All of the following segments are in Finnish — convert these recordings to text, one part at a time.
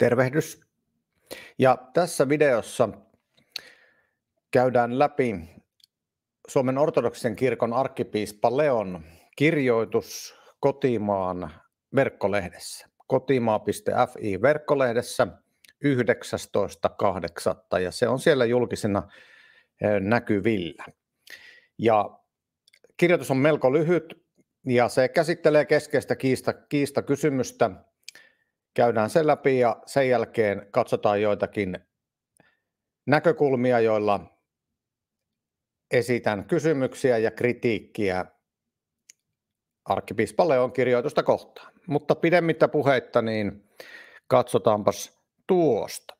Tervehdys. Ja tässä videossa käydään läpi Suomen ortodoksisen kirkon arkkipiispa Leon kirjoitus Kotimaan verkkolehdessä. Kotimaa.fi verkkolehdessä 19.8. ja se on siellä julkisena eh, näkyvillä. Ja kirjoitus on melko lyhyt ja se käsittelee keskeistä kiista, kiista kysymystä käydään se läpi ja sen jälkeen katsotaan joitakin näkökulmia, joilla esitän kysymyksiä ja kritiikkiä arkkipiispa Leon kirjoitusta kohtaan. Mutta pidemmittä puheitta, niin katsotaanpas tuosta.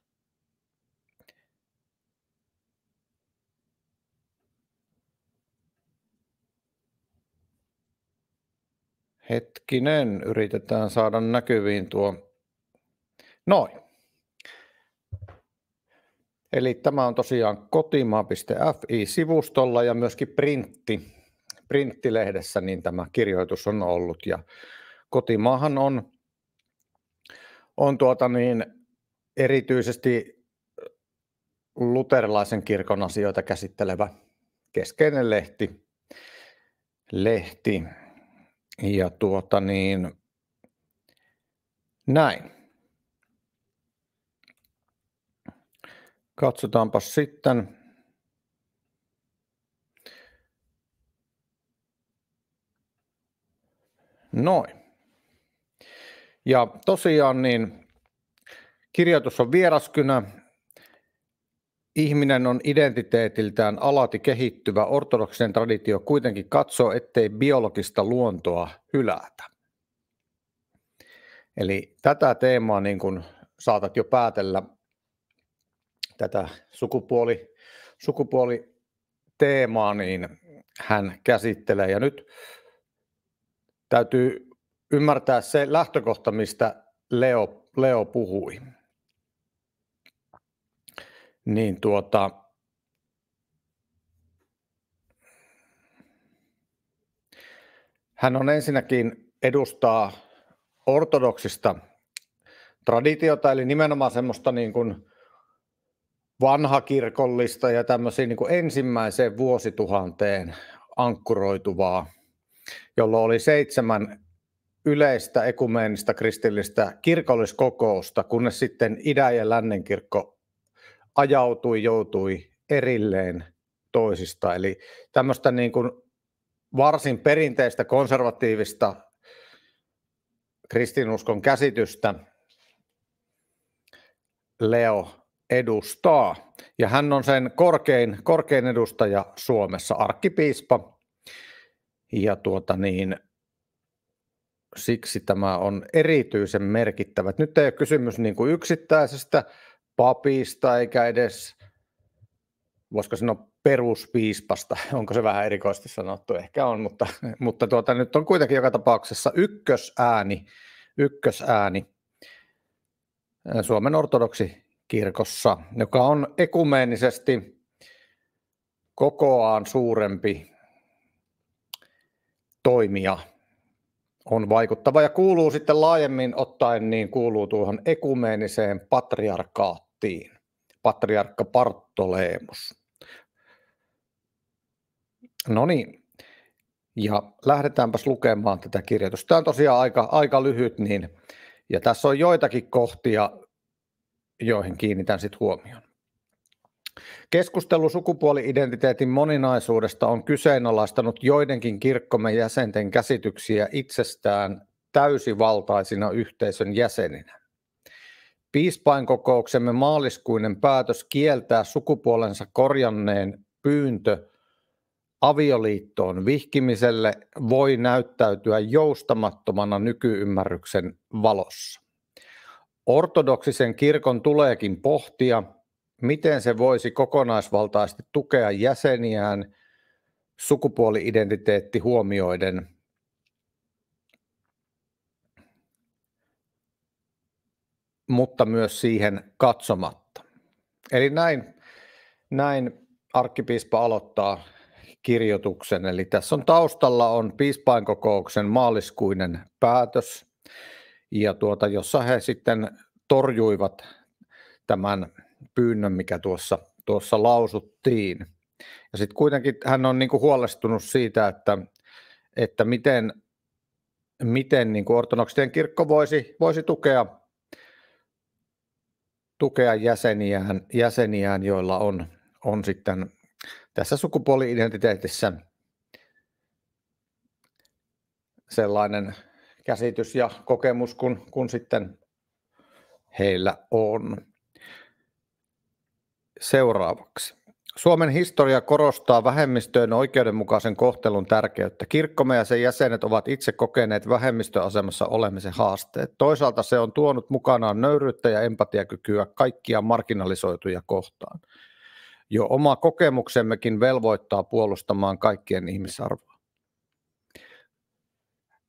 Hetkinen, yritetään saada näkyviin tuo Noin. Eli tämä on tosiaan kotimaa.fi-sivustolla ja myöskin printti, printtilehdessä niin tämä kirjoitus on ollut. Ja kotimaahan on, on tuota niin, erityisesti luterilaisen kirkon asioita käsittelevä keskeinen lehti. lehti. Ja tuota niin, näin. Katsotaanpa sitten. Noin. Ja tosiaan niin kirjoitus on vieraskynä. Ihminen on identiteetiltään alati kehittyvä. Ortodoksinen traditio kuitenkin katsoo, ettei biologista luontoa hylätä. Eli tätä teemaa niin kuin saatat jo päätellä tätä sukupuoli, sukupuoliteemaa, niin hän käsittelee. Ja nyt täytyy ymmärtää se lähtökohta, mistä Leo, Leo puhui. Niin tuota, hän on ensinnäkin edustaa ortodoksista traditiota, eli nimenomaan semmoista niin kuin vanhakirkollista ja tämmöisiä niin kuin ensimmäiseen vuosituhanteen ankkuroituvaa, jolloin oli seitsemän yleistä ekumeenista kristillistä kirkolliskokousta, kunnes sitten idän ja lännen kirkko ajautui, joutui erilleen toisista. Eli tämmöistä niin kuin varsin perinteistä konservatiivista kristinuskon käsitystä Leo edustaa. Ja hän on sen korkein, korkein edustaja Suomessa, arkkipiispa. Ja tuota niin, siksi tämä on erityisen merkittävä. Nyt ei ole kysymys niin kuin yksittäisestä papista eikä edes, voisiko sanoa peruspiispasta, onko se vähän erikoisesti sanottu, ehkä on, mutta, mutta tuota, nyt on kuitenkin joka tapauksessa ykkösääni, ykkösääni Suomen ortodoksi kirkossa, joka on ekumeenisesti kokoaan suurempi toimija, on vaikuttava ja kuuluu sitten laajemmin ottaen, niin kuuluu tuohon ekumeeniseen patriarkaattiin, patriarkka Barttoleemus. No niin, ja lähdetäänpäs lukemaan tätä kirjoitusta. Tämä on tosiaan aika, aika lyhyt, niin, ja tässä on joitakin kohtia, joihin kiinnitän sitten huomioon. Keskustelu sukupuoli-identiteetin moninaisuudesta on kyseenalaistanut joidenkin kirkkomme jäsenten käsityksiä itsestään täysivaltaisina yhteisön jäseninä. Piispainkokouksemme maaliskuinen päätös kieltää sukupuolensa korjanneen pyyntö avioliittoon vihkimiselle voi näyttäytyä joustamattomana nykyymmärryksen valossa. Ortodoksisen kirkon tuleekin pohtia, miten se voisi kokonaisvaltaisesti tukea jäseniään sukupuoli-identiteetti huomioiden mutta myös siihen katsomatta. Eli näin, näin arkkipiispa aloittaa kirjoituksen. Eli tässä on taustalla on piispainkokouksen maaliskuinen päätös, ja tuota, jossa he sitten torjuivat tämän pyynnön, mikä tuossa, tuossa lausuttiin. Ja sitten kuitenkin hän on niin kuin huolestunut siitä, että, että miten, miten niin kuin ortodoksien kirkko voisi, voisi tukea, tukea jäseniään, jäseniään, joilla on, on sitten tässä sukupuoli-identiteetissä sellainen käsitys ja kokemus kun, kun sitten heillä on. Seuraavaksi. Suomen historia korostaa vähemmistöön oikeudenmukaisen kohtelun tärkeyttä. Kirkkomme ja sen jäsenet ovat itse kokeneet vähemmistöasemassa olemisen haasteet. Toisaalta se on tuonut mukanaan nöyryyttä ja empatiakykyä kaikkia marginalisoituja kohtaan. Jo oma kokemuksemmekin velvoittaa puolustamaan kaikkien ihmisarvoa.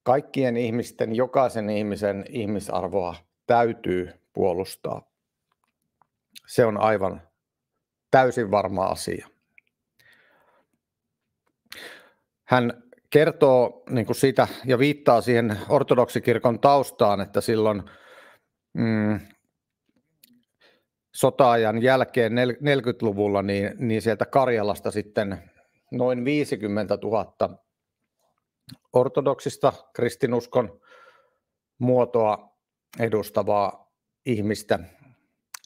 Kaikkien ihmisten, jokaisen ihmisen ihmisarvoa täytyy puolustaa. Se on aivan täysin varma asia. Hän kertoo niin kuin siitä ja viittaa siihen ortodoksikirkon taustaan, että silloin mm, sotaajan jälkeen 40-luvulla niin, niin sieltä Karjalasta sitten noin 50 000 ortodoksista kristinuskon muotoa edustavaa ihmistä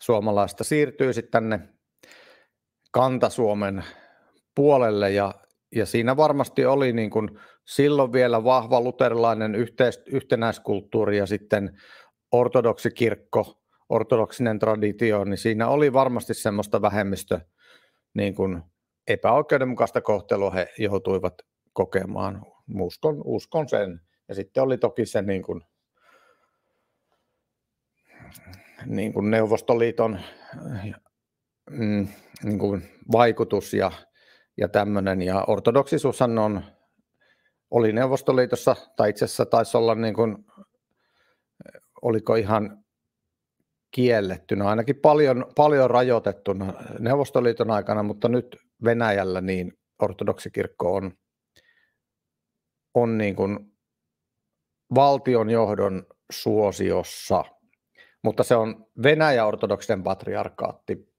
suomalaista siirtyy sitten tänne Kanta-Suomen puolelle ja, ja siinä varmasti oli niin kuin silloin vielä vahva luterilainen yhteis, yhtenäiskulttuuri ja sitten ortodoksikirkko, ortodoksinen traditio, niin siinä oli varmasti semmoista vähemmistö niin kuin epäoikeudenmukaista kohtelua he joutuivat kokemaan. Uskon, uskon sen. Ja sitten oli toki se niin kuin, niin kuin Neuvostoliiton mm, niin kuin vaikutus ja, ja tämmöinen. Ja ortodoksisuushan on, oli Neuvostoliitossa, tai itse asiassa taisi olla niin kuin, oliko ihan kiellettynä, ainakin paljon, paljon rajoitettuna Neuvostoliiton aikana, mutta nyt Venäjällä niin ortodoksikirkko on, on niin kuin valtion johdon suosiossa, mutta se on Venäjä ortodoksinen patriarkaatti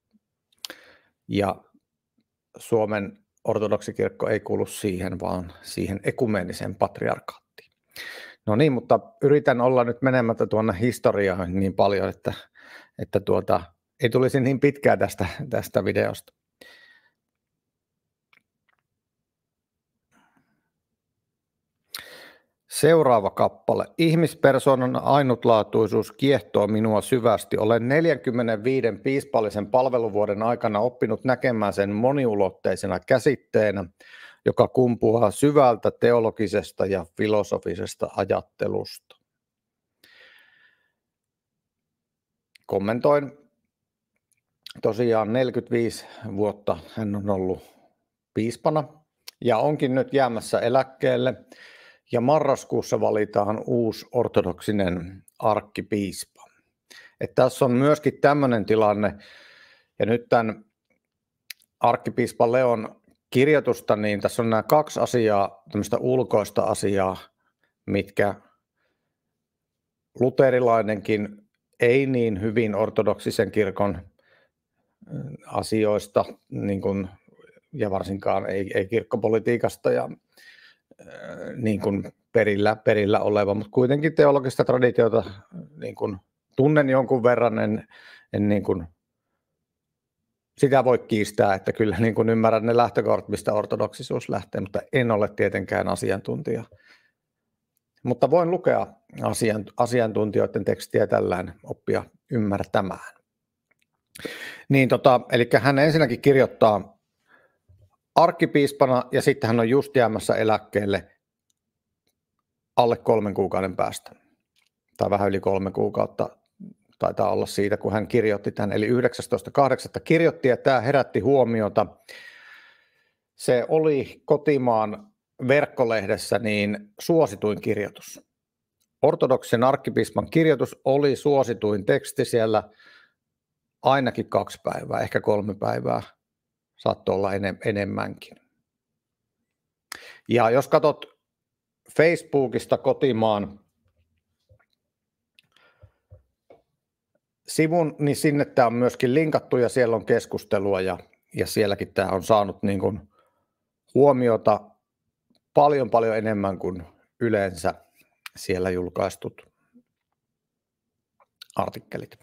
ja Suomen ortodoksikirkko ei kuulu siihen, vaan siihen ekumeeniseen patriarkaattiin. No niin, mutta yritän olla nyt menemättä tuonne historiaan niin paljon, että, että tuota, ei tulisi niin pitkää tästä, tästä videosta. Seuraava kappale. Ihmispersonan ainutlaatuisuus kiehtoo minua syvästi. Olen 45 piispallisen palveluvuoden aikana oppinut näkemään sen moniulotteisena käsitteenä, joka kumpuaa syvältä teologisesta ja filosofisesta ajattelusta. Kommentoin. Tosiaan 45 vuotta hän on ollut piispana ja onkin nyt jäämässä eläkkeelle ja marraskuussa valitaan uusi ortodoksinen arkkipiispa. Et tässä on myöskin tämmöinen tilanne, ja nyt tämän arkkipiispa Leon kirjoitusta, niin tässä on nämä kaksi asiaa, tämmöistä ulkoista asiaa, mitkä luterilainenkin ei niin hyvin ortodoksisen kirkon asioista, niin kuin, ja varsinkaan ei, ei kirkkopolitiikasta ja niin kuin perillä, perillä oleva, mutta kuitenkin teologista traditiota niin kuin tunnen jonkun verran, en, en niin kuin sitä voi kiistää, että kyllä niin kuin ymmärrän ne lähtökohdat, mistä ortodoksisuus lähtee, mutta en ole tietenkään asiantuntija. Mutta voin lukea asian, asiantuntijoiden tekstiä tällään oppia ymmärtämään. Niin tota, eli hän ensinnäkin kirjoittaa arkkipiispana ja sitten hän on just jäämässä eläkkeelle alle kolmen kuukauden päästä. Tai vähän yli kolme kuukautta taitaa olla siitä, kun hän kirjoitti tämän. Eli 19.8. kirjoitti ja tämä herätti huomiota. Se oli kotimaan verkkolehdessä niin suosituin kirjoitus. Ortodoksen arkkipiispan kirjoitus oli suosituin teksti siellä ainakin kaksi päivää, ehkä kolme päivää saattoi olla enemmänkin. Ja jos katsot Facebookista kotimaan sivun, niin sinne tämä on myöskin linkattu ja siellä on keskustelua ja, ja sielläkin tämä on saanut niin kuin huomiota paljon paljon enemmän kuin yleensä siellä julkaistut artikkelit.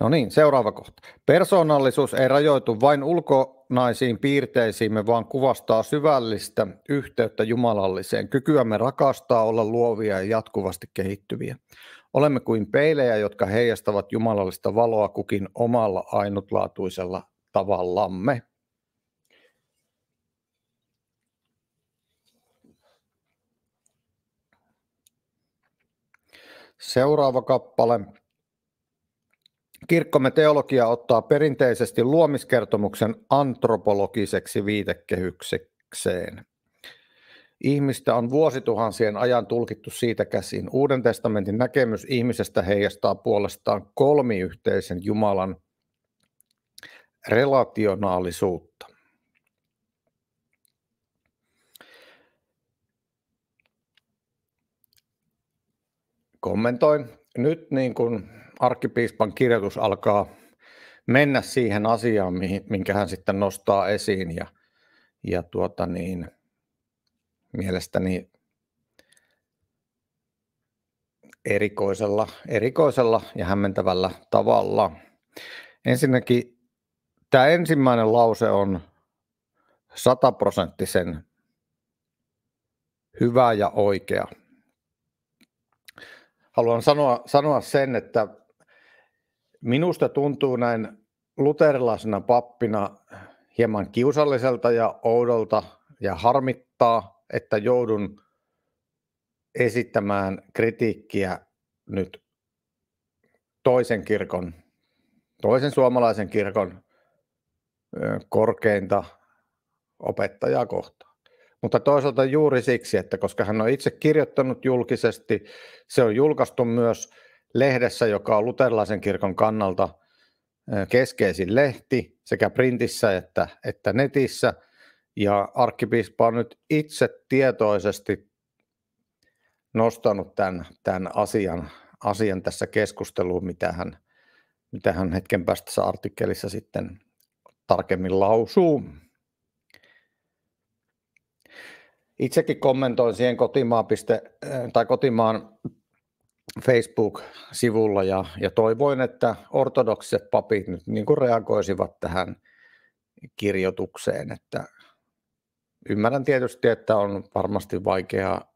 No niin, seuraava kohta. Persoonallisuus ei rajoitu vain ulkonaisiin piirteisiimme, vaan kuvastaa syvällistä yhteyttä jumalalliseen, kykyämme rakastaa, olla luovia ja jatkuvasti kehittyviä. Olemme kuin peilejä, jotka heijastavat jumalallista valoa kukin omalla ainutlaatuisella tavallamme. Seuraava kappale. Kirkkomme teologia ottaa perinteisesti luomiskertomuksen antropologiseksi viitekehyksekseen. Ihmistä on vuosituhansien ajan tulkittu siitä käsin. Uuden testamentin näkemys ihmisestä heijastaa puolestaan kolmiyhteisen Jumalan relationaalisuutta. Kommentoin nyt niin kuin arkkipiispan kirjoitus alkaa mennä siihen asiaan, minkä hän sitten nostaa esiin ja, ja tuota niin, mielestäni erikoisella, erikoisella ja hämmentävällä tavalla. Ensinnäkin tämä ensimmäinen lause on sataprosenttisen hyvä ja oikea. Haluan sanoa, sanoa sen, että Minusta tuntuu näin luterilaisena pappina hieman kiusalliselta ja oudolta ja harmittaa, että joudun esittämään kritiikkiä nyt toisen kirkon, toisen suomalaisen kirkon korkeinta opettajaa kohtaan. Mutta toisaalta juuri siksi, että koska hän on itse kirjoittanut julkisesti, se on julkaistu myös lehdessä, joka on luterilaisen kirkon kannalta keskeisin lehti sekä printissä että, että netissä. Ja arkkipiispa on nyt itse tietoisesti nostanut tämän, tämän asian, asian tässä keskusteluun, mitä hän, mitä hän hetken päästä tässä artikkelissa sitten tarkemmin lausuu. Itsekin kommentoin siihen kotimaan, tai kotimaan Facebook-sivulla ja, ja toivoin, että ortodoksiset papit nyt niin kuin reagoisivat tähän kirjoitukseen, että ymmärrän tietysti, että on varmasti vaikeaa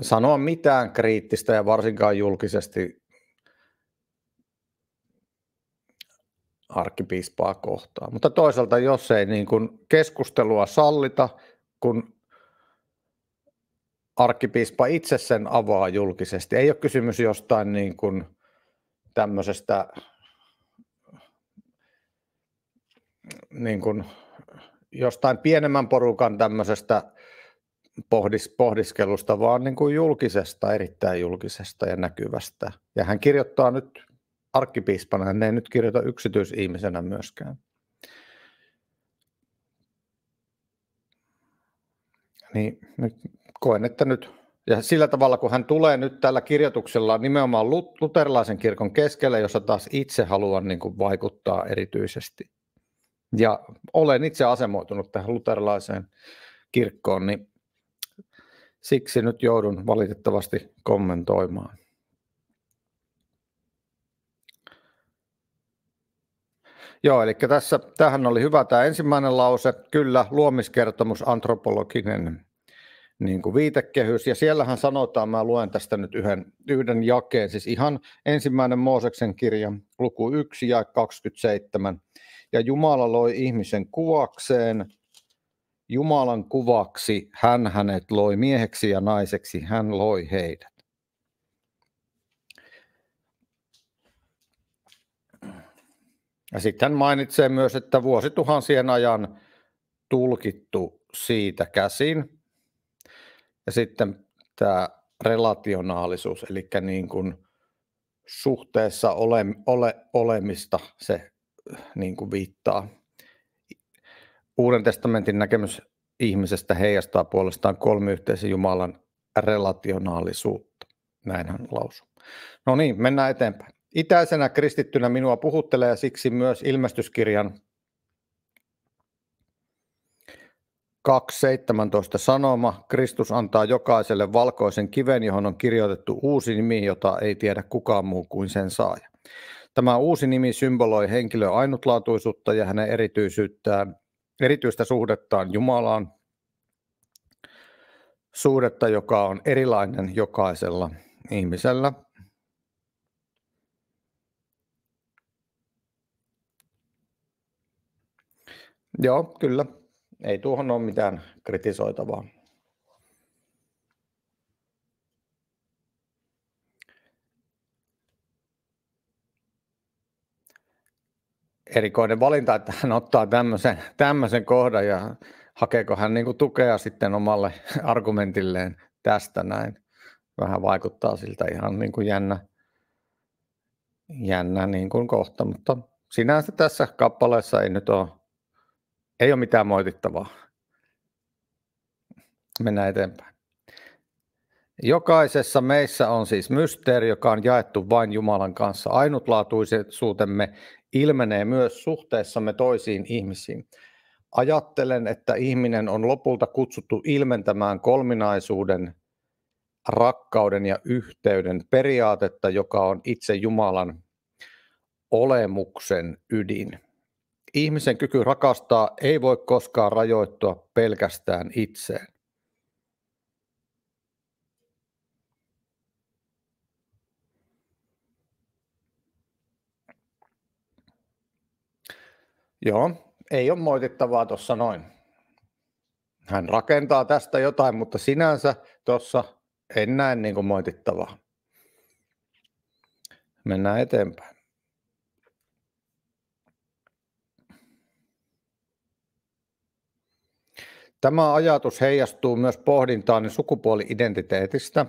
sanoa mitään kriittistä ja varsinkaan julkisesti arkkipiispaa kohtaan. Mutta toisaalta, jos ei niin kuin keskustelua sallita, kun arkkipiispa itse sen avaa julkisesti. Ei ole kysymys jostain niin kuin tämmöisestä niin kuin jostain pienemmän porukan tämmöisestä pohdis, pohdiskelusta, vaan niin kuin julkisesta, erittäin julkisesta ja näkyvästä. Ja hän kirjoittaa nyt arkkipiispana, hän ei nyt kirjoita yksityisihmisenä myöskään. Niin nyt koen, että nyt, ja sillä tavalla kun hän tulee nyt tällä kirjoituksella nimenomaan luterilaisen kirkon keskelle, jossa taas itse haluan niin kuin vaikuttaa erityisesti. Ja olen itse asemoitunut tähän luterilaiseen kirkkoon, niin siksi nyt joudun valitettavasti kommentoimaan. Joo, eli tässä, tähän oli hyvä tämä ensimmäinen lause. Kyllä, luomiskertomus, antropologinen niin kuin viitekehys, ja siellähän sanotaan, mä luen tästä nyt yhden, yhden jakeen, siis ihan ensimmäinen Mooseksen kirja, luku 1 ja 27, ja Jumala loi ihmisen kuvakseen, Jumalan kuvaksi hän hänet loi mieheksi ja naiseksi, hän loi heidät. Ja sitten hän mainitsee myös, että vuosituhansien ajan tulkittu siitä käsin, ja sitten tämä relationaalisuus, eli niin kuin suhteessa ole, ole, olemista se niin kuin viittaa. Uuden testamentin näkemys ihmisestä heijastaa puolestaan kolmiyhteisen Jumalan relationaalisuutta. Näin hän lausuu. No niin, mennään eteenpäin. Itäisenä kristittynä minua puhuttelee siksi myös ilmestyskirjan 2.17 sanoma. Kristus antaa jokaiselle valkoisen kiven, johon on kirjoitettu uusi nimi, jota ei tiedä kukaan muu kuin sen saaja. Tämä uusi nimi symboloi henkilön ainutlaatuisuutta ja hänen erityisyyttään, erityistä suhdettaan Jumalaan, suhdetta, joka on erilainen jokaisella ihmisellä. Joo, kyllä. Ei tuohon ole mitään kritisoitavaa. Erikoinen valinta, että hän ottaa tämmöisen, tämmöisen kohdan ja hakeeko hän niin tukea sitten omalle argumentilleen tästä näin. Vähän vaikuttaa siltä ihan niin kuin jännä, jännä niin kuin kohta, mutta sinänsä tässä kappaleessa ei nyt ole, ei ole mitään moitittavaa. Mennään eteenpäin. Jokaisessa meissä on siis mysteeri, joka on jaettu vain Jumalan kanssa. Ainutlaatuisuutemme ilmenee myös suhteessamme toisiin ihmisiin. Ajattelen, että ihminen on lopulta kutsuttu ilmentämään kolminaisuuden, rakkauden ja yhteyden periaatetta, joka on itse Jumalan olemuksen ydin. Ihmisen kyky rakastaa ei voi koskaan rajoittua pelkästään itseen. Joo, ei ole moitittavaa tuossa noin. Hän rakentaa tästä jotain, mutta sinänsä tuossa en näe niin kuin moitittavaa. Mennään eteenpäin. Tämä ajatus heijastuu myös pohdintaan sukupuoli-identiteetistä.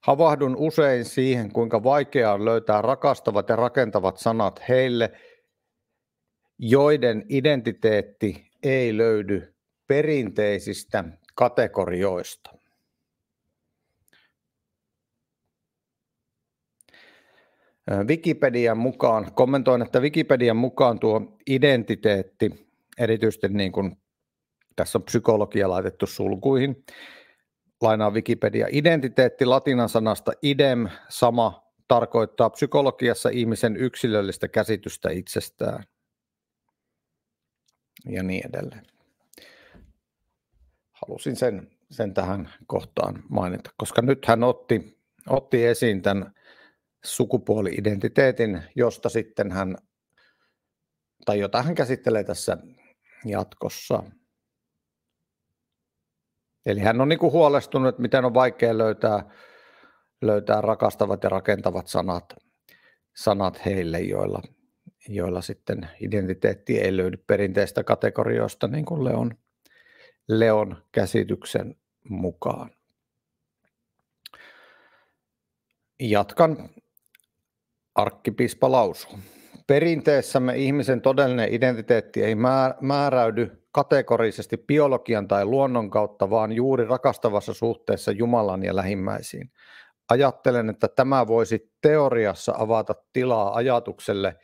Havahdun usein siihen, kuinka vaikeaa on löytää rakastavat ja rakentavat sanat heille – joiden identiteetti ei löydy perinteisistä kategorioista. Wikipedian mukaan, kommentoin, että Wikipedian mukaan tuo identiteetti, erityisesti niin kuin tässä on psykologia laitettu sulkuihin, lainaa Wikipedia, identiteetti latinan sanasta idem, sama, tarkoittaa psykologiassa ihmisen yksilöllistä käsitystä itsestään ja niin edelleen. Halusin sen, sen tähän kohtaan mainita, koska nyt hän otti, otti esiin tämän sukupuoli-identiteetin, josta sitten hän, tai jota hän käsittelee tässä jatkossa. Eli hän on niin kuin huolestunut, että miten on vaikea löytää, löytää rakastavat ja rakentavat sanat, sanat heille, joilla joilla sitten identiteetti ei löydy perinteistä kategorioista niin kuin Leon, Leon käsityksen mukaan. Jatkan arkkipiispa lausuu. Perinteessämme ihmisen todellinen identiteetti ei määräydy kategorisesti biologian tai luonnon kautta, vaan juuri rakastavassa suhteessa Jumalan ja lähimmäisiin. Ajattelen, että tämä voisi teoriassa avata tilaa ajatukselle,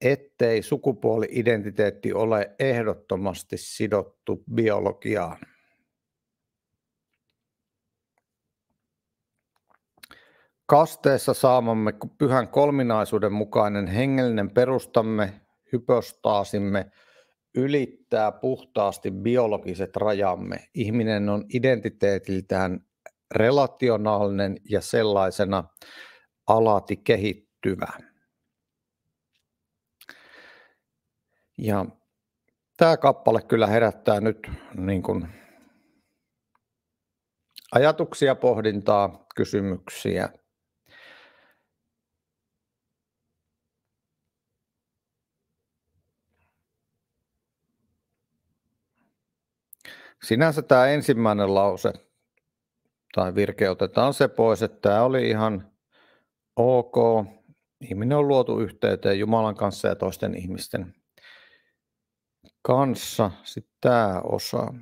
ettei sukupuoli-identiteetti ole ehdottomasti sidottu biologiaan. Kasteessa saamamme pyhän kolminaisuuden mukainen hengellinen perustamme, hypostaasimme, ylittää puhtaasti biologiset rajamme. Ihminen on identiteetiltään relationaalinen ja sellaisena alati kehittyvä. Ja tämä kappale kyllä herättää nyt niin kuin ajatuksia, pohdintaa, kysymyksiä. Sinänsä tämä ensimmäinen lause tai virke otetaan se pois, että tämä oli ihan ok. Ihminen on luotu yhteyteen Jumalan kanssa ja toisten ihmisten kanssa. Sitten tämä osa.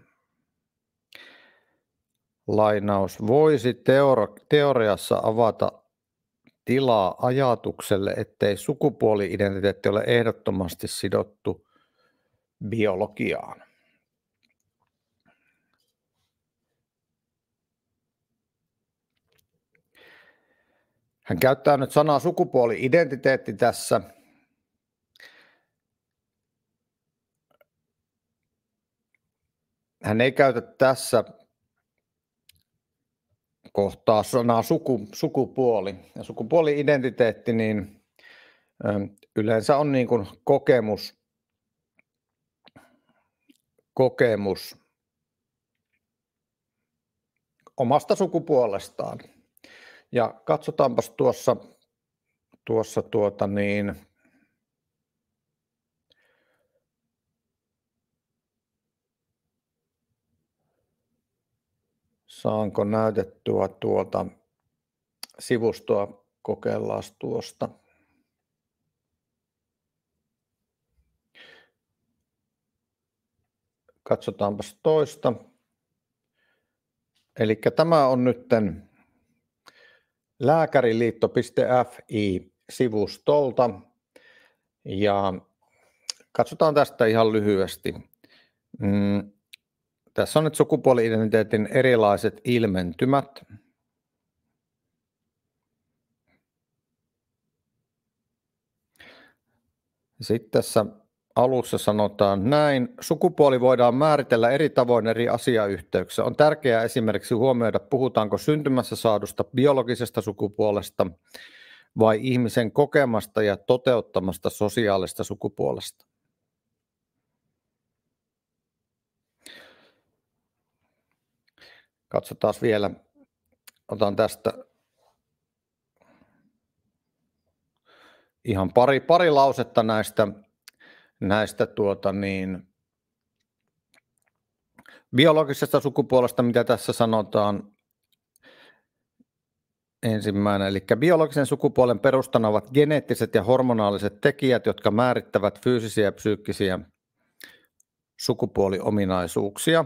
lainaus, voisi teori- teoriassa avata tilaa ajatukselle, ettei sukupuoli-identiteetti ole ehdottomasti sidottu biologiaan. Hän käyttää nyt sanaa sukupuoli-identiteetti tässä. Hän ei käytä tässä kohtaa sanaa suku, sukupuoli. Ja sukupuoli-identiteetti niin yleensä on niin kuin kokemus, kokemus omasta sukupuolestaan. Ja katsotaanpas tuossa, tuossa tuota niin, saanko näytettyä tuota sivustoa, kokeillaan tuosta. Katsotaanpas toista. Eli tämä on nytten lääkäriliitto.fi-sivustolta ja katsotaan tästä ihan lyhyesti. Mm, tässä on nyt sukupuoli-identiteetin erilaiset ilmentymät. Sitten tässä alussa sanotaan näin. Sukupuoli voidaan määritellä eri tavoin eri asiayhteyksissä. On tärkeää esimerkiksi huomioida, puhutaanko syntymässä saadusta biologisesta sukupuolesta vai ihmisen kokemasta ja toteuttamasta sosiaalista sukupuolesta. Katsotaan vielä. Otan tästä ihan pari, pari lausetta näistä näistä tuota niin, biologisesta sukupuolesta, mitä tässä sanotaan. Ensimmäinen, eli biologisen sukupuolen perustana ovat geneettiset ja hormonaaliset tekijät, jotka määrittävät fyysisiä ja psyykkisiä sukupuoliominaisuuksia.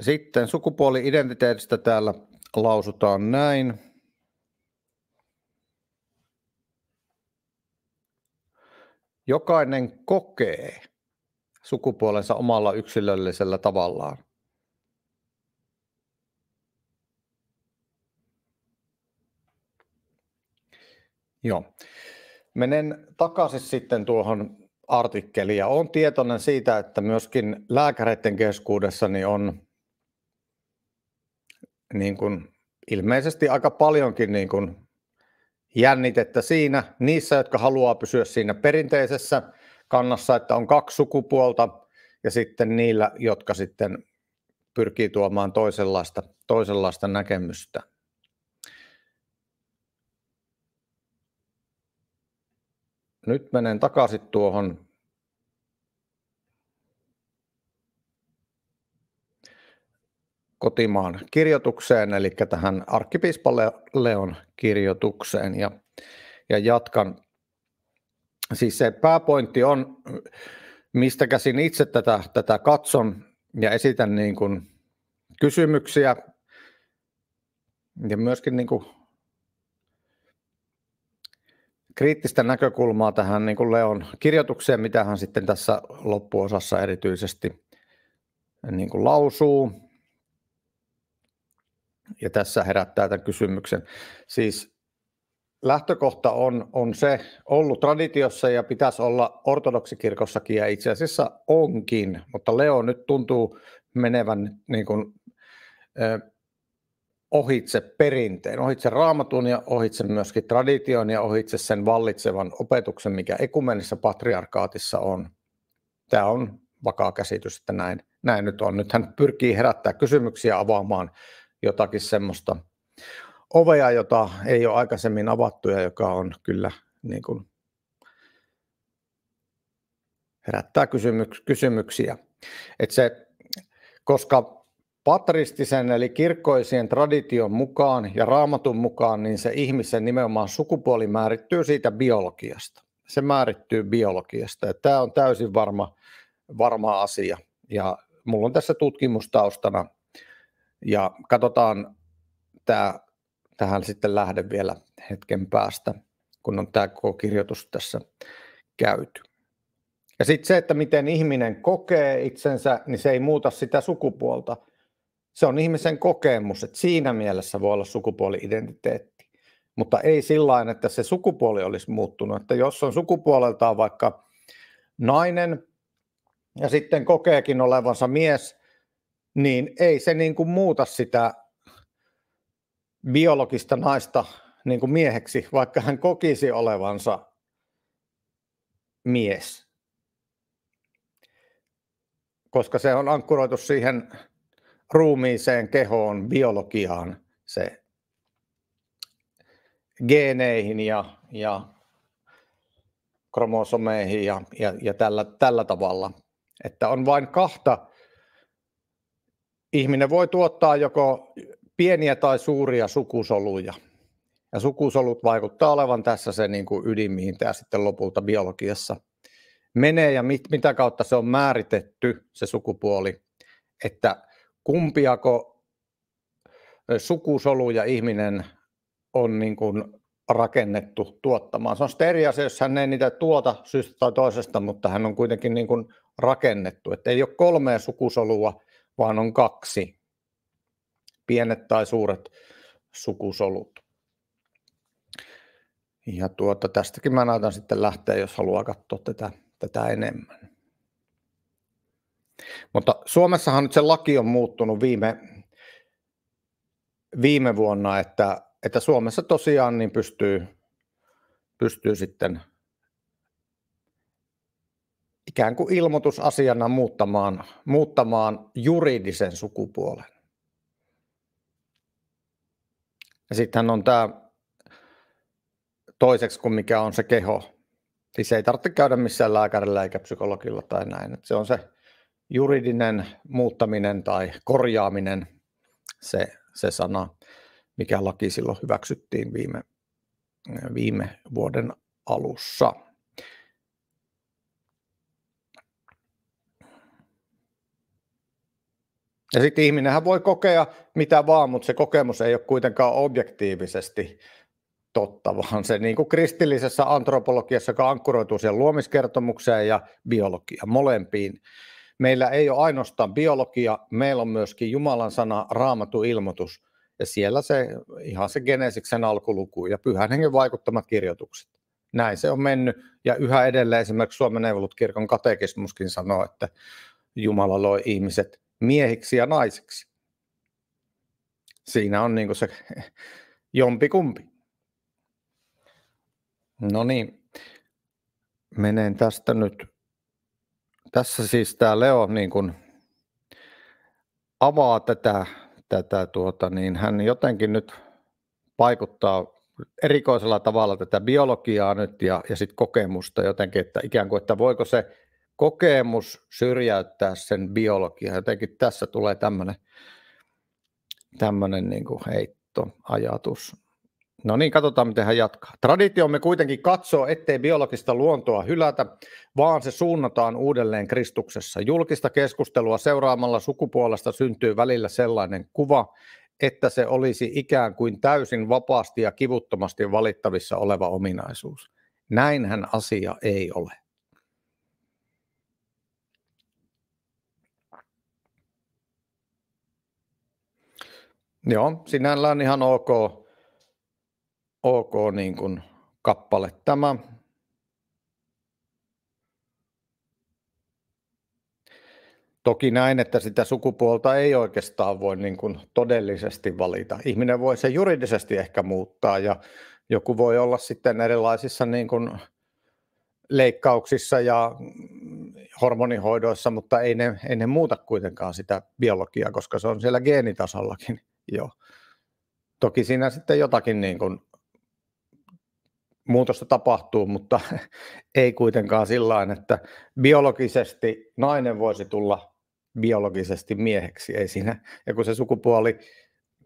Sitten sukupuoli-identiteetistä täällä lausutaan näin. Jokainen kokee sukupuolensa omalla yksilöllisellä tavallaan. Joo. Menen takaisin sitten tuohon artikkeliin ja olen tietoinen siitä, että myöskin lääkäreiden keskuudessa on niin kuin ilmeisesti aika paljonkin niin kuin jännitettä siinä, niissä, jotka haluaa pysyä siinä perinteisessä kannassa, että on kaksi sukupuolta, ja sitten niillä, jotka sitten pyrkii tuomaan toisenlaista, toisenlaista näkemystä. Nyt menen takaisin tuohon kotimaan kirjoitukseen, eli tähän arkkipiispa Leon kirjoitukseen. Ja, ja jatkan. Siis se pääpointti on, mistä käsin itse tätä, tätä katson ja esitän niin kuin kysymyksiä. Ja myöskin niin kuin kriittistä näkökulmaa tähän niin kuin Leon kirjoitukseen, mitä hän sitten tässä loppuosassa erityisesti niin kuin lausuu ja tässä herättää tämän kysymyksen. Siis lähtökohta on, on se ollut traditiossa ja pitäisi olla ortodoksikirkossakin ja itse asiassa onkin, mutta Leo nyt tuntuu menevän niin kuin, eh, ohitse perinteen, ohitse raamatun ja ohitse myöskin tradition ja ohitse sen vallitsevan opetuksen, mikä ekumenisessa patriarkaatissa on. Tämä on vakaa käsitys, että näin, näin nyt on. Nyt hän pyrkii herättää kysymyksiä avaamaan jotakin semmoista ovea, jota ei ole aikaisemmin avattu ja joka on kyllä niin kuin herättää kysymyks- kysymyksiä. Et se, koska patristisen eli kirkkoisien tradition mukaan ja raamatun mukaan, niin se ihmisen nimenomaan sukupuoli määrittyy siitä biologiasta. Se määrittyy biologiasta ja tämä on täysin varma, varma asia. Ja mulla on tässä tutkimustaustana ja katsotaan tämä, tähän sitten lähde vielä hetken päästä, kun on tämä koko kirjoitus tässä käyty. Ja sitten se, että miten ihminen kokee itsensä, niin se ei muuta sitä sukupuolta. Se on ihmisen kokemus, että siinä mielessä voi olla sukupuoli-identiteetti. Mutta ei sillä että se sukupuoli olisi muuttunut. Että jos on sukupuoleltaan vaikka nainen ja sitten kokeekin olevansa mies, niin ei se niin kuin muuta sitä biologista naista niin kuin mieheksi, vaikka hän kokisi olevansa mies. Koska se on ankkuroitu siihen ruumiiseen, kehoon, biologiaan, se geeneihin ja, ja kromosomeihin ja, ja, ja tällä, tällä tavalla. Että on vain kahta. Ihminen voi tuottaa joko pieniä tai suuria sukusoluja. Ja sukusolut vaikuttaa olevan tässä se niin kuin ydin, mihin tämä sitten lopulta biologiassa menee ja mit, mitä kautta se on määritetty, se sukupuoli, että kumpiako sukusolu ja ihminen on niin kuin rakennettu tuottamaan. Se on eri asia, jos hän ei niitä tuota syystä tai toisesta, mutta hän on kuitenkin niin kuin rakennettu. Että ei ole kolmea sukusolua, vaan on kaksi. Pienet tai suuret sukusolut. Ja tuota, tästäkin mä näytän sitten lähteä, jos haluaa katsoa tätä, tätä enemmän. Mutta Suomessahan nyt se laki on muuttunut viime, viime vuonna, että että Suomessa tosiaan niin pystyy, pystyy sitten ikään kuin ilmoitusasiana muuttamaan, muuttamaan juridisen sukupuolen. Ja sittenhän on tämä toiseksi kuin mikä on se keho. Siis ei tarvitse käydä missään lääkärillä eikä psykologilla tai näin. Se on se juridinen muuttaminen tai korjaaminen, se, se sana mikä laki silloin hyväksyttiin viime, viime vuoden alussa. Ja sitten ihminenhän voi kokea mitä vaan, mutta se kokemus ei ole kuitenkaan objektiivisesti totta, vaan se niin kuin kristillisessä antropologiassa, joka ankkuroituu siihen luomiskertomukseen ja biologia molempiin. Meillä ei ole ainoastaan biologia, meillä on myöskin Jumalan sana, raamattu ilmoitus, ja siellä se ihan se Genesiksen alkuluku ja pyhän hengen vaikuttamat kirjoitukset. Näin se on mennyt. Ja yhä edelleen esimerkiksi Suomen kirkon katekismuskin sanoo, että Jumala loi ihmiset miehiksi ja naisiksi. Siinä on niin se jompi kumpi. No niin, menen tästä nyt. Tässä siis tämä Leo niin kuin avaa tätä tätä, tuota, niin hän jotenkin nyt vaikuttaa erikoisella tavalla tätä biologiaa nyt ja, ja sitten kokemusta jotenkin, että ikään kuin, että voiko se kokemus syrjäyttää sen biologiaa. Jotenkin tässä tulee tämmöinen tämmöinen niin heitto, ajatus. No niin, katsotaan miten hän jatkaa. Traditiomme kuitenkin katsoo, ettei biologista luontoa hylätä, vaan se suunnataan uudelleen Kristuksessa. Julkista keskustelua seuraamalla sukupuolesta syntyy välillä sellainen kuva, että se olisi ikään kuin täysin vapaasti ja kivuttomasti valittavissa oleva ominaisuus. Näinhän asia ei ole. Joo, sinällään ihan ok ok niin kuin kappale tämä. Toki näin, että sitä sukupuolta ei oikeastaan voi niin kuin todellisesti valita. Ihminen voi se juridisesti ehkä muuttaa ja joku voi olla sitten erilaisissa niin kuin leikkauksissa ja hormonihoidoissa, mutta ei ne, ei ne muuta kuitenkaan sitä biologiaa, koska se on siellä geenitasollakin jo. Toki siinä sitten jotakin niin kuin muutosta tapahtuu, mutta ei kuitenkaan sillä että biologisesti nainen voisi tulla biologisesti mieheksi. Ei siinä. Ja kun se sukupuoli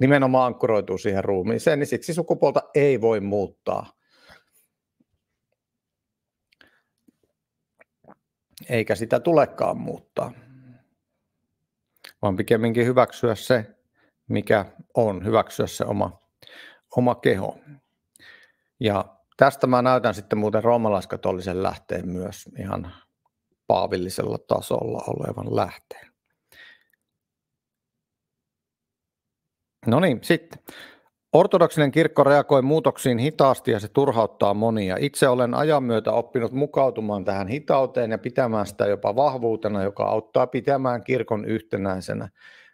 nimenomaan ankkuroituu siihen ruumiiseen, niin siksi sukupuolta ei voi muuttaa. Eikä sitä tulekaan muuttaa. vaan pikemminkin hyväksyä se, mikä on, hyväksyä se oma, oma keho. Ja tästä mä näytän sitten muuten roomalaiskatolisen lähteen myös ihan paavillisella tasolla olevan lähteen. No niin, sitten. Ortodoksinen kirkko reagoi muutoksiin hitaasti ja se turhauttaa monia. Itse olen ajan myötä oppinut mukautumaan tähän hitauteen ja pitämään sitä jopa vahvuutena, joka auttaa pitämään kirkon yhtenäisenä.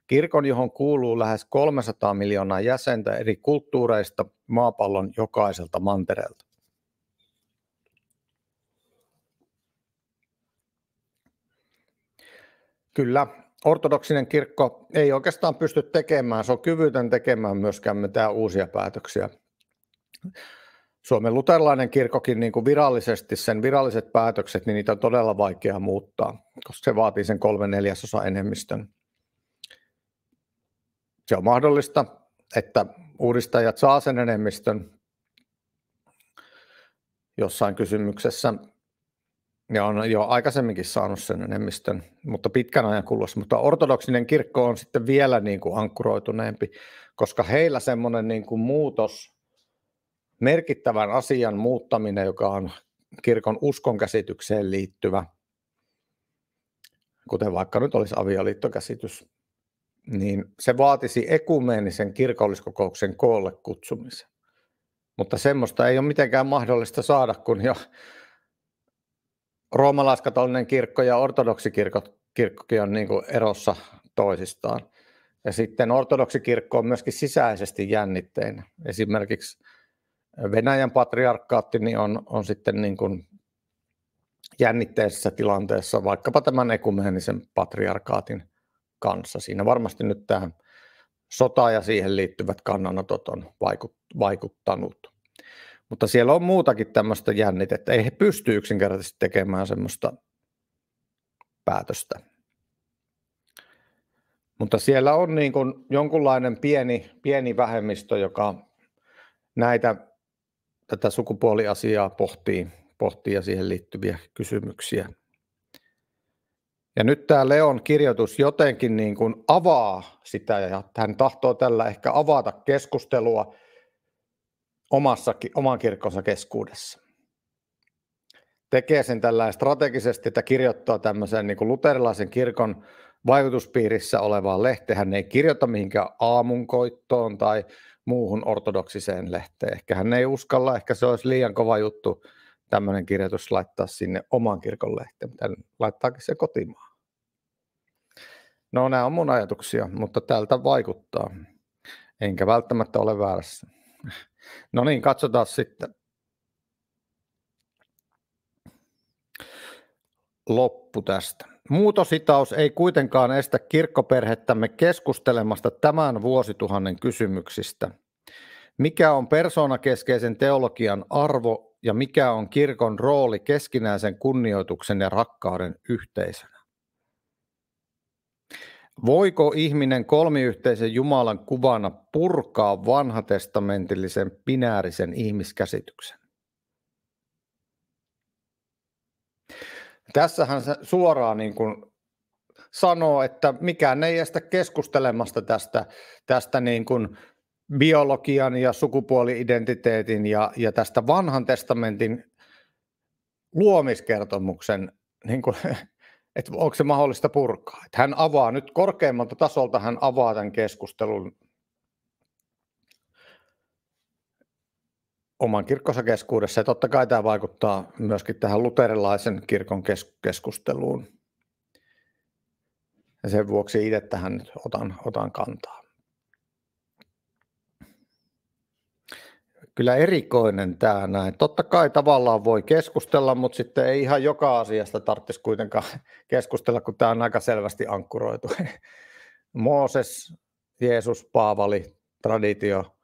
Kirkon, johon kuuluu lähes 300 miljoonaa jäsentä eri kulttuureista maapallon jokaiselta mantereelta. Kyllä, ortodoksinen kirkko ei oikeastaan pysty tekemään, se on kyvytön tekemään myöskään mitään uusia päätöksiä. Suomen luterilainen kirkkokin niin kuin virallisesti, sen viralliset päätökset, niin niitä on todella vaikea muuttaa, koska se vaatii sen kolme neljäsosa enemmistön. Se on mahdollista, että uudistajat saa sen enemmistön jossain kysymyksessä, ne on jo aikaisemminkin saanut sen enemmistön, mutta pitkän ajan kuluessa. Mutta ortodoksinen kirkko on sitten vielä niin kuin ankkuroituneempi, koska heillä semmoinen niin kuin muutos, merkittävän asian muuttaminen, joka on kirkon uskonkäsitykseen liittyvä, kuten vaikka nyt olisi avioliittokäsitys, niin se vaatisi ekumeenisen kirkolliskokouksen koolle kutsumisen. Mutta semmoista ei ole mitenkään mahdollista saada, kun jo roomalaiskatolinen kirkko ja ortodoksikirkkokin on niin erossa toisistaan. Ja sitten ortodoksikirkko on myöskin sisäisesti jännitteinen. Esimerkiksi Venäjän patriarkkaatti niin on, on sitten niin kuin jännitteisessä tilanteessa vaikkapa tämän ekumeenisen patriarkaatin kanssa. Siinä varmasti nyt tämä sota ja siihen liittyvät kannanotot on vaikuttanut. Mutta siellä on muutakin tämmöistä jännitettä. Ei he pysty yksinkertaisesti tekemään semmoista päätöstä. Mutta siellä on niin kuin jonkunlainen pieni, pieni vähemmistö, joka näitä, tätä sukupuoliasiaa pohtii, pohtii ja siihen liittyviä kysymyksiä. Ja nyt tämä Leon kirjoitus jotenkin niin kuin avaa sitä ja hän tahtoo tällä ehkä avata keskustelua omassa, oman kirkkonsa keskuudessa. Tekee sen tällä strategisesti, että kirjoittaa tämmöisen niin kuin luterilaisen kirkon vaikutuspiirissä olevaan lehteen. Hän ei kirjoita mihinkään aamunkoittoon tai muuhun ortodoksiseen lehteen. Ehkä hän ei uskalla, ehkä se olisi liian kova juttu tämmöinen kirjoitus laittaa sinne oman kirkon lehteen, mutta laittaakin se kotimaan. No nämä on mun ajatuksia, mutta tältä vaikuttaa. Enkä välttämättä ole väärässä. No niin, katsotaan sitten. Loppu tästä. Muutositaus ei kuitenkaan estä kirkkoperhettämme keskustelemasta tämän vuosituhannen kysymyksistä. Mikä on persoonakeskeisen teologian arvo ja mikä on kirkon rooli keskinäisen kunnioituksen ja rakkauden yhteisönä? Voiko ihminen kolmiyhteisen Jumalan kuvana purkaa vanhatestamentillisen binäärisen ihmiskäsityksen? Tässähän se suoraan niin kuin sanoo, että mikään ei estä keskustelemasta tästä, tästä niin kuin biologian ja sukupuoli-identiteetin ja, ja tästä vanhan testamentin luomiskertomuksen niin kuin että onko se mahdollista purkaa. Että hän avaa nyt korkeammalta tasolta, hän avaa tämän keskustelun oman kirkkonsa keskuudessa. Ja totta kai tämä vaikuttaa myöskin tähän luterilaisen kirkon keskusteluun. Ja sen vuoksi itse tähän nyt otan, otan kantaa. Kyllä erikoinen tämä näin. Totta kai tavallaan voi keskustella, mutta sitten ei ihan joka asiasta tarvitsisi kuitenkaan keskustella, kun tämä on aika selvästi ankkuroitu. Mooses, Jeesus, Paavali, traditio,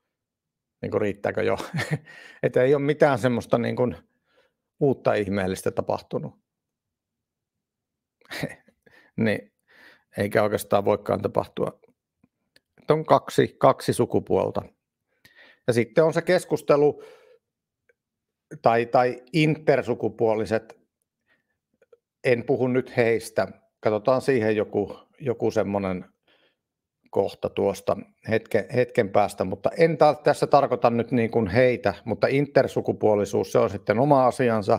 niin kuin riittääkö jo? Että ei ole mitään semmoista niin kuin uutta ihmeellistä tapahtunut. niin, eikä oikeastaan voikaan tapahtua. On kaksi, kaksi sukupuolta ja sitten on se keskustelu tai, tai intersukupuoliset, en puhu nyt heistä, katsotaan siihen joku, joku semmoinen kohta tuosta hetken, hetken päästä, mutta en ta- tässä tarkoita nyt niin kuin heitä, mutta intersukupuolisuus se on sitten oma asiansa.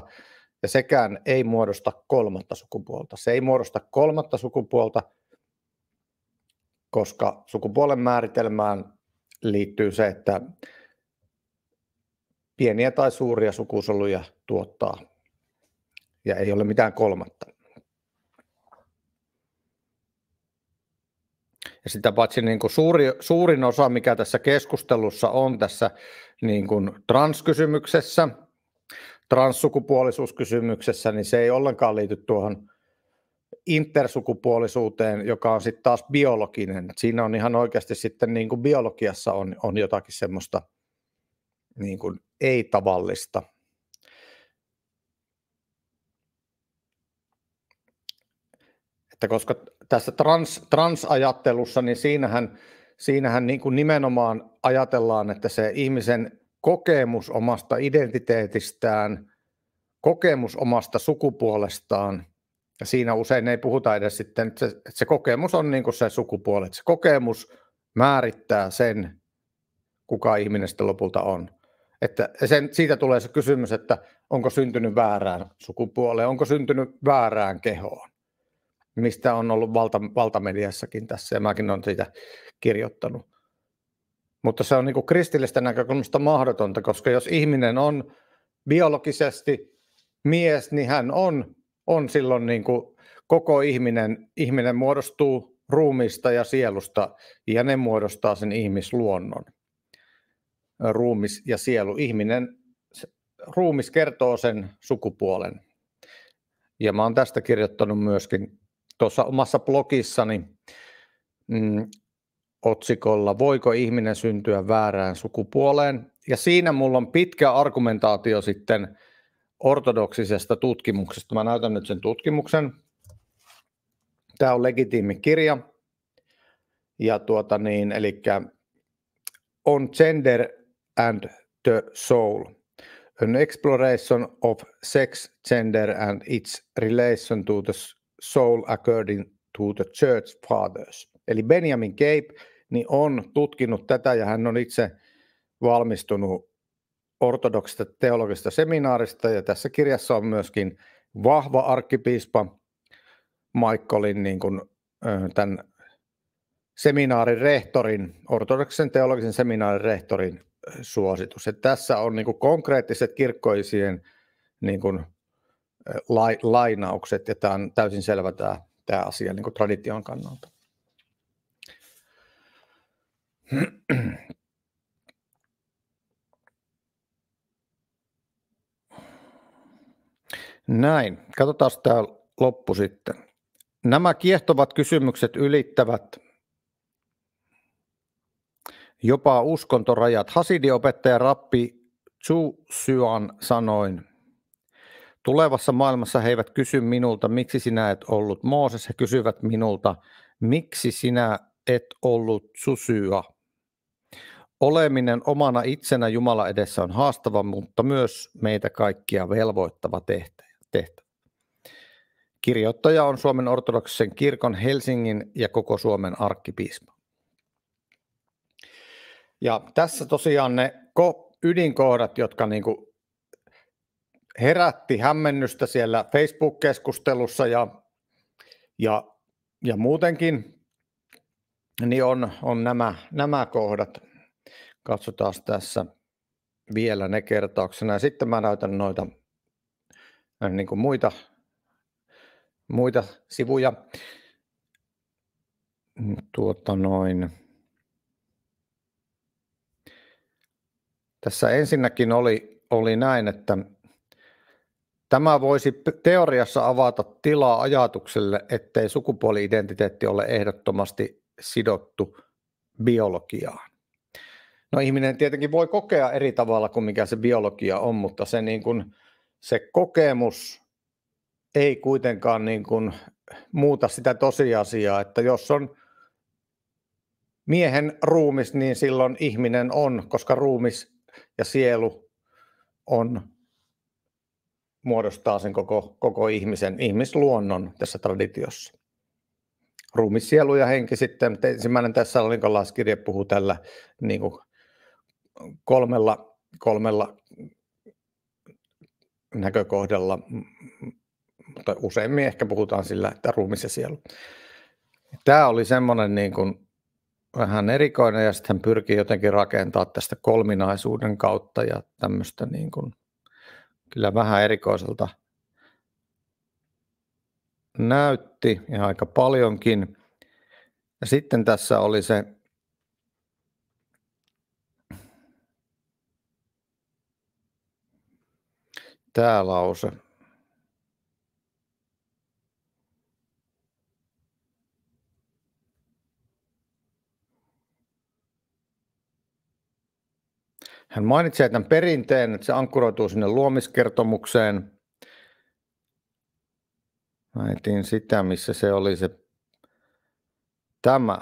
Ja sekään ei muodosta kolmatta sukupuolta. Se ei muodosta kolmatta sukupuolta, koska sukupuolen määritelmään liittyy se, että pieniä tai suuria sukusoluja tuottaa ja ei ole mitään kolmatta. Ja sitä paitsi niin kuin suuri, suurin osa, mikä tässä keskustelussa on tässä niin kuin transkysymyksessä, transsukupuolisuuskysymyksessä, niin se ei ollenkaan liity tuohon intersukupuolisuuteen, joka on sitten taas biologinen. Siinä on ihan oikeasti sitten niin kuin biologiassa on, on jotakin semmoista niin kuin ei-tavallista. Että koska tässä trans, transajattelussa, niin siinähän, siinähän niin kuin nimenomaan ajatellaan, että se ihmisen kokemus omasta identiteetistään, kokemus omasta sukupuolestaan, ja siinä usein ei puhuta edes sitten, että se, että se kokemus on niin kuin se sukupuoli, että se kokemus määrittää sen, kuka ihminen sitten lopulta on. Että sen, siitä tulee se kysymys, että onko syntynyt väärään sukupuoleen, onko syntynyt väärään kehoon mistä on ollut valta, valtamediassakin tässä, ja mäkin olen siitä kirjoittanut. Mutta se on niin kristillistä näkökulmasta mahdotonta, koska jos ihminen on biologisesti mies, niin hän on, on silloin niin kuin koko ihminen, ihminen muodostuu ruumista ja sielusta, ja ne muodostaa sen ihmisluonnon. Ruumis ja sielu. Ihminen, ruumis kertoo sen sukupuolen. Ja mä oon tästä kirjoittanut myöskin tuossa omassa blogissani mm, otsikolla Voiko ihminen syntyä väärään sukupuoleen? Ja siinä mulla on pitkä argumentaatio sitten ortodoksisesta tutkimuksesta. Mä näytän nyt sen tutkimuksen. Tämä on legitiimi kirja. Ja tuota niin, eli On Gender and the Soul. An exploration of sex, gender and its relation to the Soul According to the Church Fathers. Eli Benjamin Cape niin on tutkinut tätä ja hän on itse valmistunut ortodoksista teologisesta seminaarista ja tässä kirjassa on myöskin vahva arkkipiispa Michaelin niin kuin, tämän seminaarin rehtorin, ortodoksen teologisen seminaarin rehtorin suositus. Että tässä on niin kuin konkreettiset kirkkoisien niin kuin lai, lainaukset, ja tämä on täysin selvä tämä, tämä asia niin kuin tradition kannalta. Näin. Katsotaan tämä loppu sitten. Nämä kiehtovat kysymykset ylittävät jopa uskontorajat. Hasidiopettaja Rappi Chu Syan sanoin, Tulevassa maailmassa he eivät kysy minulta, miksi sinä et ollut Mooses. He kysyvät minulta, miksi sinä et ollut Susyä. Oleminen omana itsenä Jumala edessä on haastava, mutta myös meitä kaikkia velvoittava tehtävä. Kirjoittaja on Suomen ortodoksisen kirkon Helsingin ja koko Suomen arkkipiispa. Ja tässä tosiaan ne ydinkohdat, jotka niin herätti hämmennystä siellä Facebook-keskustelussa ja, ja, ja muutenkin, niin on, on nämä, nämä kohdat. Katsotaan tässä vielä ne kertauksena. Ja sitten mä näytän noita niin kuin muita, muita sivuja. Tuota noin. Tässä ensinnäkin oli, oli näin, että Tämä voisi teoriassa avata tilaa ajatukselle, ettei sukupuoli-identiteetti ole ehdottomasti sidottu biologiaan. No ihminen tietenkin voi kokea eri tavalla kuin mikä se biologia on, mutta se, niin kuin, se kokemus ei kuitenkaan niin kuin muuta sitä tosiasiaa, että jos on miehen ruumis, niin silloin ihminen on, koska ruumis ja sielu on muodostaa sen koko, koko ihmisen, ihmisluonnon tässä traditiossa. ruumi, sielu ja henki sitten, ensimmäinen tässä kirja puhuu tällä niin kuin kolmella, kolmella näkökohdalla, mutta useimmin ehkä puhutaan sillä, että ruumi ja sielu. Tämä oli semmoinen niin kuin vähän erikoinen ja sitten hän pyrkii jotenkin rakentaa tästä kolminaisuuden kautta ja tämmöistä niin kuin, kyllä vähän erikoiselta näytti ja aika paljonkin. Ja sitten tässä oli se tämä lause. Hän mainitsee tämän perinteen, että se ankkuroituu sinne luomiskertomukseen. Mä etin sitä, missä se oli se tämä.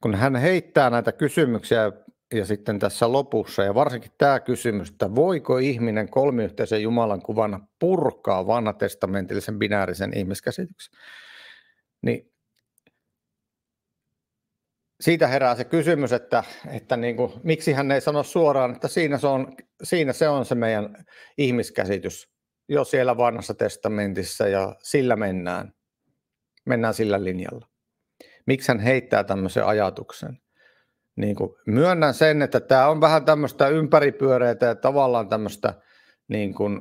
Kun hän heittää näitä kysymyksiä ja sitten tässä lopussa, ja varsinkin tämä kysymys, että voiko ihminen kolmiyhteisen Jumalan kuvana purkaa vanhatestamentillisen binäärisen ihmiskäsityksen, niin siitä herää se kysymys, että, että niin kuin, miksi hän ei sano suoraan, että siinä se, on, siinä se on se meidän ihmiskäsitys jo siellä vanhassa testamentissa ja sillä mennään. Mennään sillä linjalla. Miksi hän heittää tämmöisen ajatuksen? Niin kuin, myönnän sen, että tämä on vähän tämmöistä ympäripyöreitä ja tavallaan tämmöistä niin kuin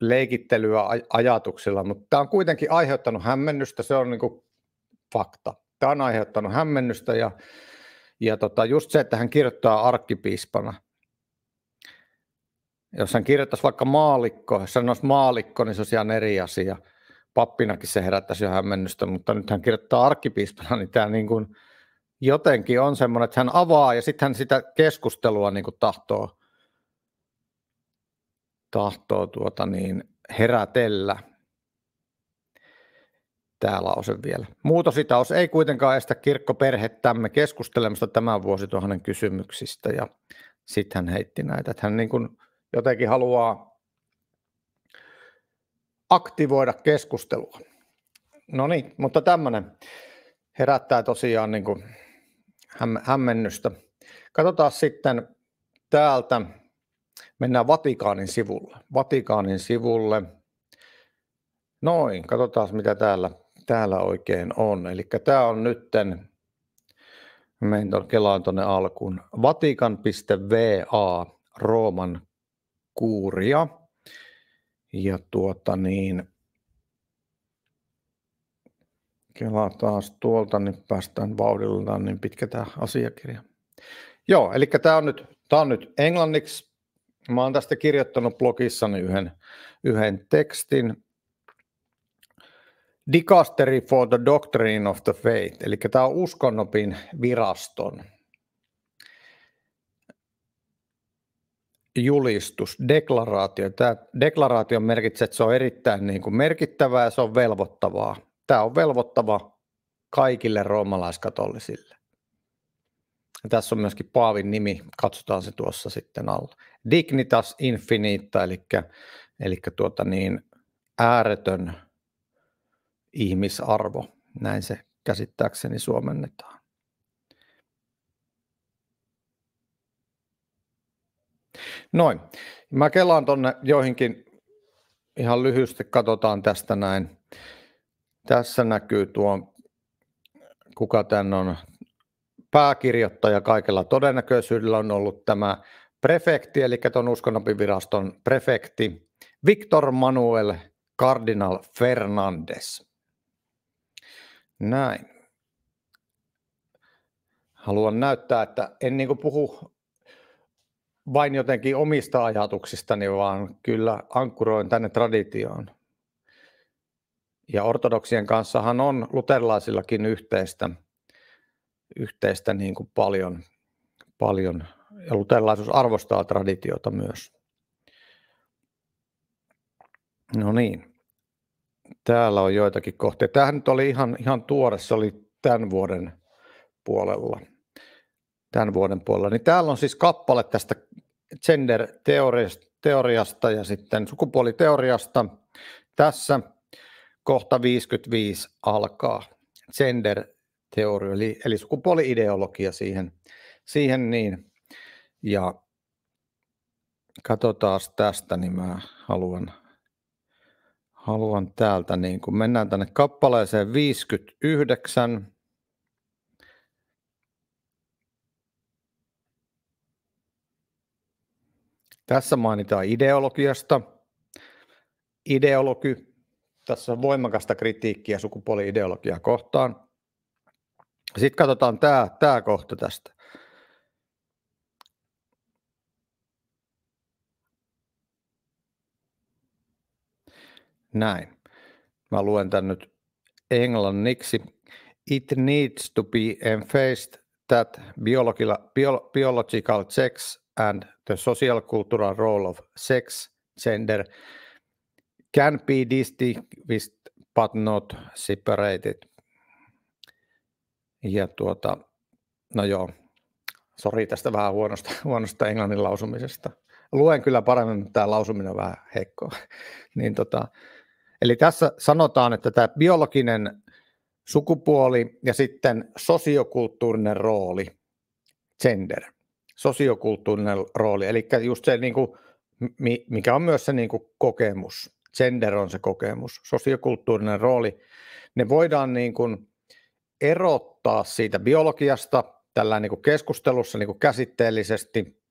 leikittelyä ajatuksilla, mutta tämä on kuitenkin aiheuttanut hämmennystä, se on niin kuin fakta tämä on aiheuttanut hämmennystä ja, ja tota, just se, että hän kirjoittaa arkkipiispana. Jos hän kirjoittaisi vaikka maalikko, jos hän olisi maalikko, niin se olisi ihan eri asia. Pappinakin se herättäisi jo hämmennystä, mutta nyt hän kirjoittaa arkkipiispana, niin tämä niin kuin jotenkin on semmoinen, että hän avaa ja sitten hän sitä keskustelua niin kuin tahtoo, tahtoo tuota niin, herätellä tämä lause vielä. Muutositaus ei kuitenkaan estä kirkkoperhettämme keskustelemasta tämän vuosituhannen kysymyksistä ja sitten hän heitti näitä, että hän niin kuin jotenkin haluaa aktivoida keskustelua. No niin, mutta tämmöinen herättää tosiaan niin kuin hämmennystä. Katsotaan sitten täältä, mennään Vatikaanin sivulle. Vatikaanin sivulle. Noin, katsotaan mitä täällä täällä oikein on. Eli tämä on nytten, menen tuon, kelaan tuonne alkuun, vatikan.va Rooman kuuria. Ja tuota niin, kelaa taas tuolta, niin päästään vauhdillaan niin pitkä tämä asiakirja. Joo, eli tämä on nyt, tämä on nyt englanniksi. Mä oon tästä kirjoittanut blogissani yhden, yhden tekstin, Dicastery for the Doctrine of the Faith, eli tämä on uskonnopin viraston julistus, deklaraatio. Tämä deklaraatio merkitsee, että se on erittäin niin kuin merkittävää ja se on velvoittavaa. Tämä on velvoittava kaikille roomalaiskatolisille. Ja tässä on myöskin Paavin nimi, katsotaan se tuossa sitten alla. Dignitas infinita, eli, eli tuota niin, ääretön ihmisarvo. Näin se käsittääkseni suomennetaan. Noin. Mä kelaan tuonne joihinkin ihan lyhyesti, katsotaan tästä näin. Tässä näkyy tuo, kuka tän on pääkirjoittaja kaikella todennäköisyydellä on ollut tämä prefekti, eli tuon uskonnopiviraston prefekti, Victor Manuel Cardinal Fernandes. Näin. Haluan näyttää, että en niin puhu vain jotenkin omista ajatuksistani, vaan kyllä ankkuroin tänne traditioon. Ja ortodoksien kanssahan on luterilaisillakin yhteistä, yhteistä niin kuin paljon, paljon, ja luterilaisuus arvostaa traditiota myös. No niin. Täällä on joitakin kohtia. Tämähän nyt oli ihan, ihan tuore, se oli tämän vuoden puolella. Tämän vuoden puolella. Niin täällä on siis kappale tästä gender-teoriasta ja sitten sukupuoliteoriasta. Tässä kohta 55 alkaa. Gender teoria, eli, eli sukupuoli-ideologia siihen, siihen niin. Ja katsotaan tästä, niin mä haluan, haluan täältä, niin kun mennään tänne kappaleeseen 59, Tässä mainitaan ideologiasta. Ideologi, tässä on voimakasta kritiikkiä sukupuoli-ideologiaa kohtaan. Sitten katsotaan tämä, tämä kohta tästä. Näin. Mä luen tämän nyt englanniksi. It needs to be emphasized that biological sex and the social cultural role of sex, gender can be distinguished but not separated. Ja tuota, no joo, sori tästä vähän huonosta, huonosta englannin lausumisesta. Luen kyllä paremmin, mutta tämä lausuminen on vähän heikkoa. niin tota, eli tässä sanotaan, että tämä biologinen sukupuoli ja sitten sosiokulttuurinen rooli, gender, sosiokulttuurinen rooli, eli just se, niin kuin, mikä on myös se niin kuin kokemus, gender on se kokemus, sosiokulttuurinen rooli, ne voidaan niin kuin erottaa siitä biologiasta tällä niin kuin keskustelussa niin kuin käsitteellisesti,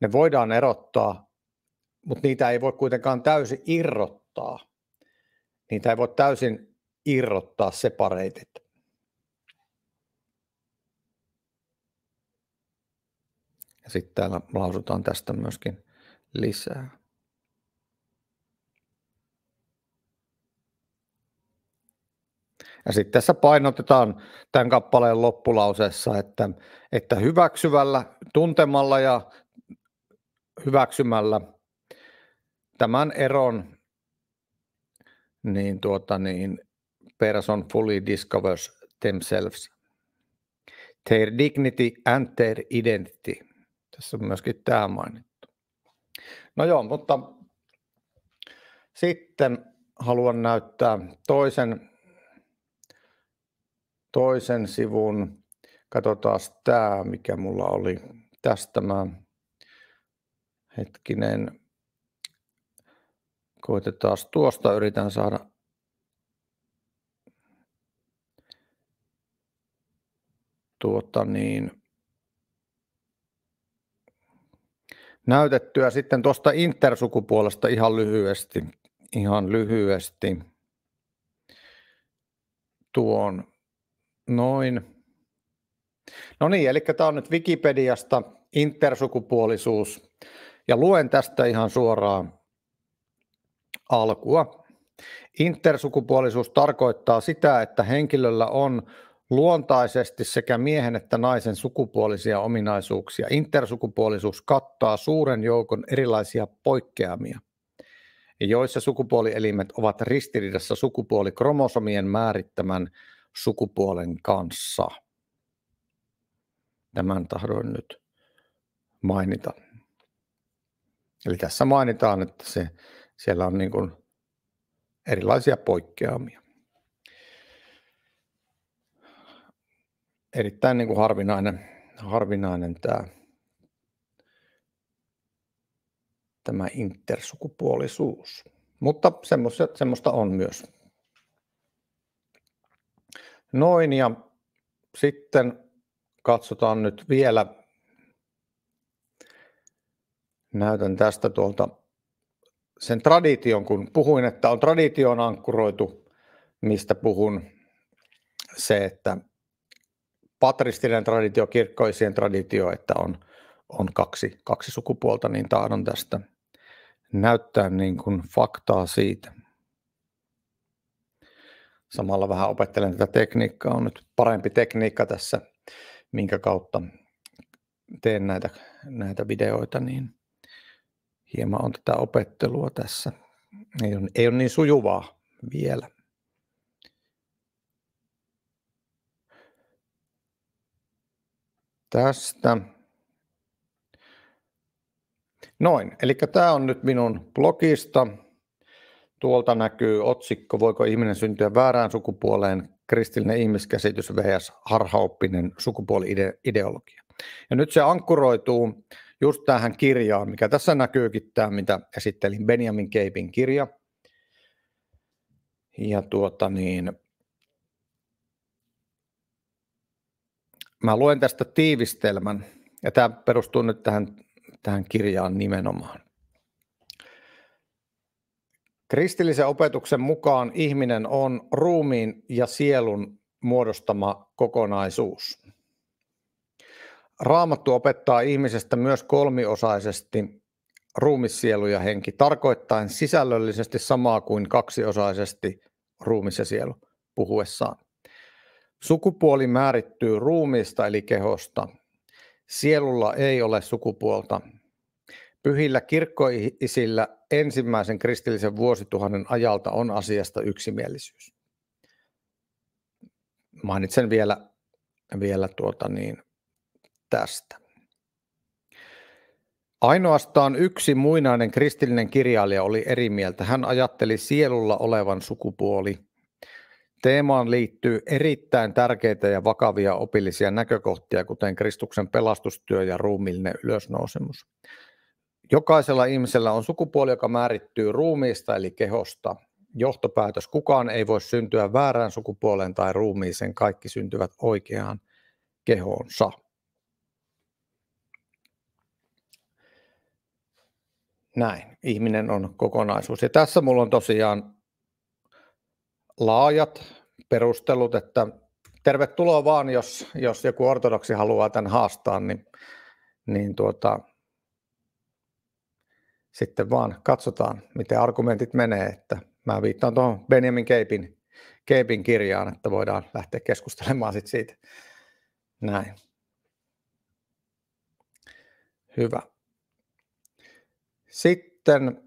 ne voidaan erottaa, mutta niitä ei voi kuitenkaan täysin irrottaa. Niitä ei voi täysin irrottaa separated. Ja sitten täällä lausutaan tästä myöskin lisää. Ja sitten tässä painotetaan tämän kappaleen loppulauseessa, että, että hyväksyvällä, tuntemalla ja hyväksymällä tämän eron, niin, tuota, niin person fully discovers themselves, their dignity and their identity. Tässä on myöskin tämä mainittu. No joo, mutta sitten haluan näyttää toisen, toisen sivun. Katsotaan tämä, mikä mulla oli tästä. Mä hetkinen. Koitetaan tuosta, yritän saada tuota niin, näytettyä sitten tuosta intersukupuolesta ihan lyhyesti, ihan lyhyesti tuon noin. No niin, eli tämä on nyt Wikipediasta intersukupuolisuus ja luen tästä ihan suoraan alkua. Intersukupuolisuus tarkoittaa sitä, että henkilöllä on luontaisesti sekä miehen että naisen sukupuolisia ominaisuuksia. Intersukupuolisuus kattaa suuren joukon erilaisia poikkeamia, joissa sukupuolielimet ovat ristiriidassa sukupuolikromosomien määrittämän sukupuolen kanssa. Tämän tahdon nyt mainita. Eli tässä mainitaan, että se, siellä on niin kuin erilaisia poikkeamia. erittäin niin kuin harvinainen, harvinainen tämä, tämä intersukupuolisuus. Mutta semmoista, semmoista on myös. Noin ja sitten katsotaan nyt vielä, näytän tästä tuolta sen tradition, kun puhuin, että on traditioon ankkuroitu, mistä puhun, se, että patristinen traditio, kirkkoisien traditio, että on, on kaksi, kaksi sukupuolta, niin tahdon tästä näyttää niin kuin faktaa siitä. Samalla vähän opettelen tätä tekniikkaa, on nyt parempi tekniikka tässä, minkä kautta teen näitä, näitä videoita, niin hieman on tätä opettelua tässä. Ei ole, ei ole niin sujuvaa vielä. tästä. Noin, eli tämä on nyt minun blogista. Tuolta näkyy otsikko, voiko ihminen syntyä väärään sukupuoleen kristillinen ihmiskäsitys vs. harhaoppinen sukupuoli-ideologia. Ja nyt se ankkuroituu just tähän kirjaan, mikä tässä näkyykin tämä, mitä esittelin Benjamin Keipin kirja. Ja tuota niin, mä luen tästä tiivistelmän, ja tämä perustuu nyt tähän, tähän kirjaan nimenomaan. Kristillisen opetuksen mukaan ihminen on ruumiin ja sielun muodostama kokonaisuus. Raamattu opettaa ihmisestä myös kolmiosaisesti ruumis, sielu ja henki, tarkoittaen sisällöllisesti samaa kuin kaksiosaisesti ruumis ja sielu puhuessaan. Sukupuoli määrittyy ruumiista eli kehosta. Sielulla ei ole sukupuolta. Pyhillä kirkkoisillä ensimmäisen kristillisen vuosituhannen ajalta on asiasta yksimielisyys. Mainitsen vielä, vielä tuota niin, tästä. Ainoastaan yksi muinainen kristillinen kirjailija oli eri mieltä. Hän ajatteli sielulla olevan sukupuoli. Teemaan liittyy erittäin tärkeitä ja vakavia opillisia näkökohtia, kuten Kristuksen pelastustyö ja ruumiillinen ylösnousemus. Jokaisella ihmisellä on sukupuoli, joka määrittyy ruumiista eli kehosta. Johtopäätös, kukaan ei voi syntyä väärään sukupuoleen tai ruumiiseen, kaikki syntyvät oikeaan kehoonsa. Näin, ihminen on kokonaisuus. Ja tässä mulla on tosiaan laajat perustelut, että tervetuloa vaan, jos, jos joku ortodoksi haluaa tämän haastaa, niin, niin tuota, sitten vaan katsotaan, miten argumentit menee. Että mä viittaan tuohon Benjamin Keipin, Keipin kirjaan, että voidaan lähteä keskustelemaan sit siitä. Näin. Hyvä. Sitten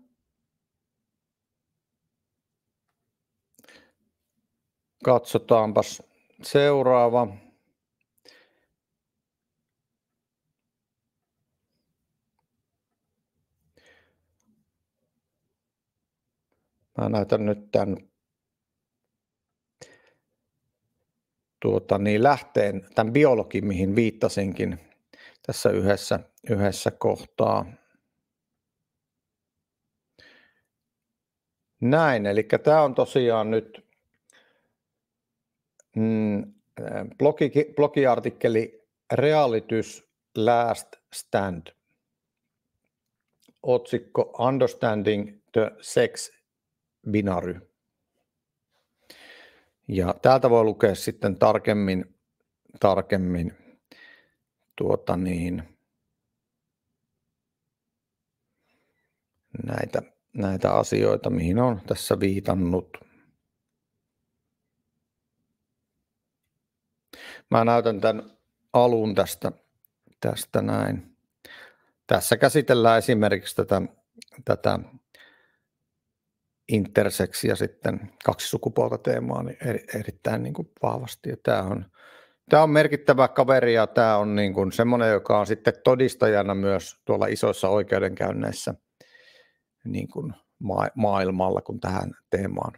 katsotaanpas seuraava. Mä näytän nyt tämän tuota, niin lähteen, tämän biologin, mihin viittasinkin tässä yhdessä, yhdessä kohtaa. Näin, eli tämä on tosiaan nyt mm, blogi, blogiartikkeli Realitys Last Stand. Otsikko Understanding the Sex Binary. Ja täältä voi lukea sitten tarkemmin, tarkemmin tuota niin, näitä näitä asioita, mihin on tässä viitannut. Mä näytän tämän alun tästä, tästä näin. Tässä käsitellään esimerkiksi tätä, tätä interseksiä sitten kaksi sukupuolta teemaa niin eri, erittäin niin kuin vahvasti. Ja tämä, on, tämä on merkittävä kaveri ja tämä on niin kuin semmoinen, joka on sitten todistajana myös tuolla isoissa oikeudenkäynneissä – niin kuin ma- maailmalla kuin tähän teemaan.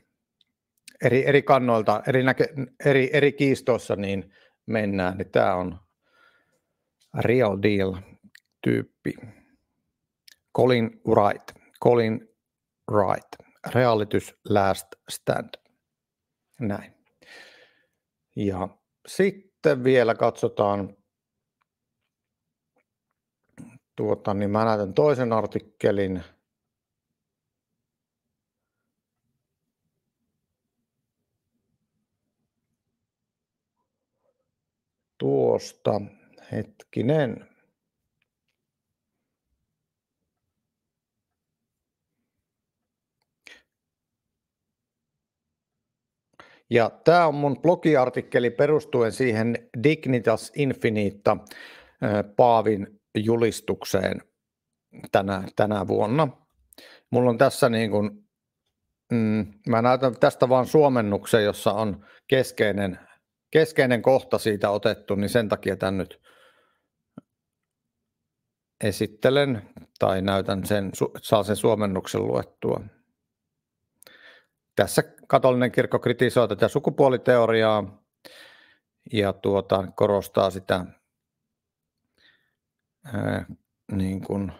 Eri, eri kannoilta, eri, näke, eri, eri kiistoissa niin mennään, niin tämä on real deal tyyppi. Colin Wright, Colin Wright, Realitys Last Stand. Näin. Ja sitten vielä katsotaan, tuota, niin mä näytän toisen artikkelin, tuosta. Hetkinen. Ja tämä on mun blogiartikkeli perustuen siihen Dignitas Infinita Paavin julistukseen tänä, tänä vuonna. Mulla on tässä niin kuin, mm, mä näytän tästä vain suomennuksen, jossa on keskeinen keskeinen kohta siitä otettu, niin sen takia tämän nyt esittelen tai näytän sen, saa sen suomennuksen luettua. Tässä katolinen kirkko kritisoi tätä sukupuoliteoriaa ja tuota, korostaa sitä ää, niin kuin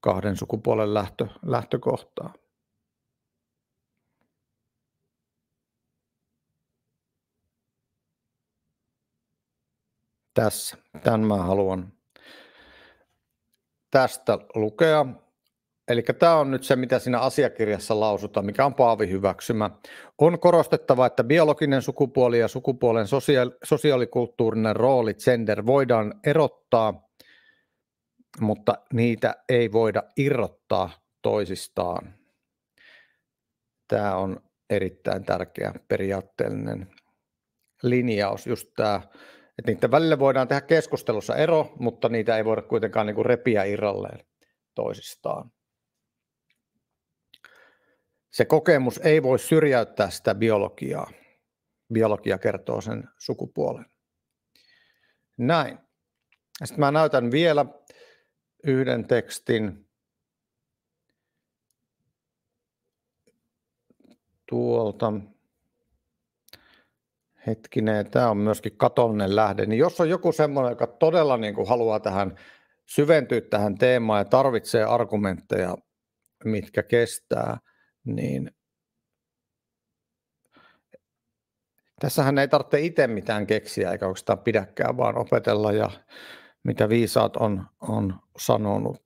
kahden sukupuolen lähtö, lähtökohtaa. Tässä. Tämän mä haluan tästä lukea. Eli tämä on nyt se, mitä siinä asiakirjassa lausutaan, mikä on Paavi hyväksymä. On korostettava, että biologinen sukupuoli ja sukupuolen sosiaali- sosiaalikulttuurinen rooli, gender, voidaan erottaa, mutta niitä ei voida irrottaa toisistaan. Tämä on erittäin tärkeä periaatteellinen linjaus, just tämä, että niiden välillä voidaan tehdä keskustelussa ero, mutta niitä ei voida kuitenkaan niin kuin repiä irralleen toisistaan se kokemus ei voi syrjäyttää sitä biologiaa. Biologia kertoo sen sukupuolen. Näin. Sitten mä näytän vielä yhden tekstin tuolta. Hetkinen, tämä on myöskin katolinen lähde. Niin jos on joku semmoinen, joka todella niin kuin haluaa tähän syventyä tähän teemaan ja tarvitsee argumentteja, mitkä kestää – niin tässähän ei tarvitse itse mitään keksiä eikä oikeastaan pidäkään, vaan opetella ja mitä viisaat on, on sanonut.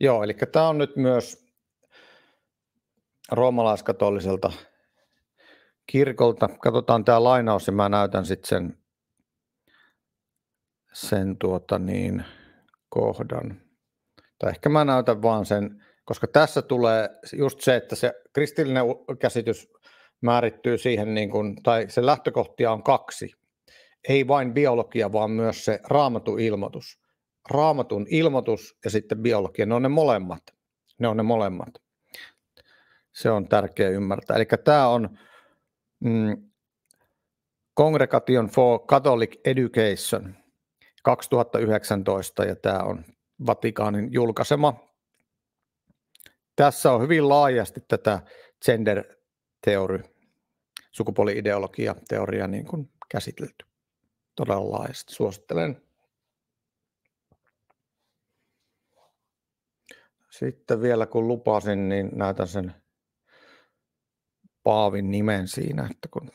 Joo, eli tämä on nyt myös roomalaiskatoliselta kirkolta. Katsotaan tämä lainaus ja mä näytän sitten sen, sen tuota niin, kohdan. Tai ehkä mä näytän vaan sen koska tässä tulee just se, että se kristillinen käsitys määrittyy siihen, niin kuin, tai se lähtökohtia on kaksi. Ei vain biologia, vaan myös se raamatun ilmoitus. Raamatun ilmoitus ja sitten biologia, ne on ne molemmat. Ne on ne molemmat. Se on tärkeä ymmärtää. Eli tämä on mm, Congregation for Catholic Education 2019 ja tämä on Vatikaanin julkaisema tässä on hyvin laajasti tätä gender-teori, sukupuoli-ideologia, teoria niin kuin käsitelty. Todella laajasti. Suosittelen. Sitten vielä kun lupasin, niin näytän sen Paavin nimen siinä, että kun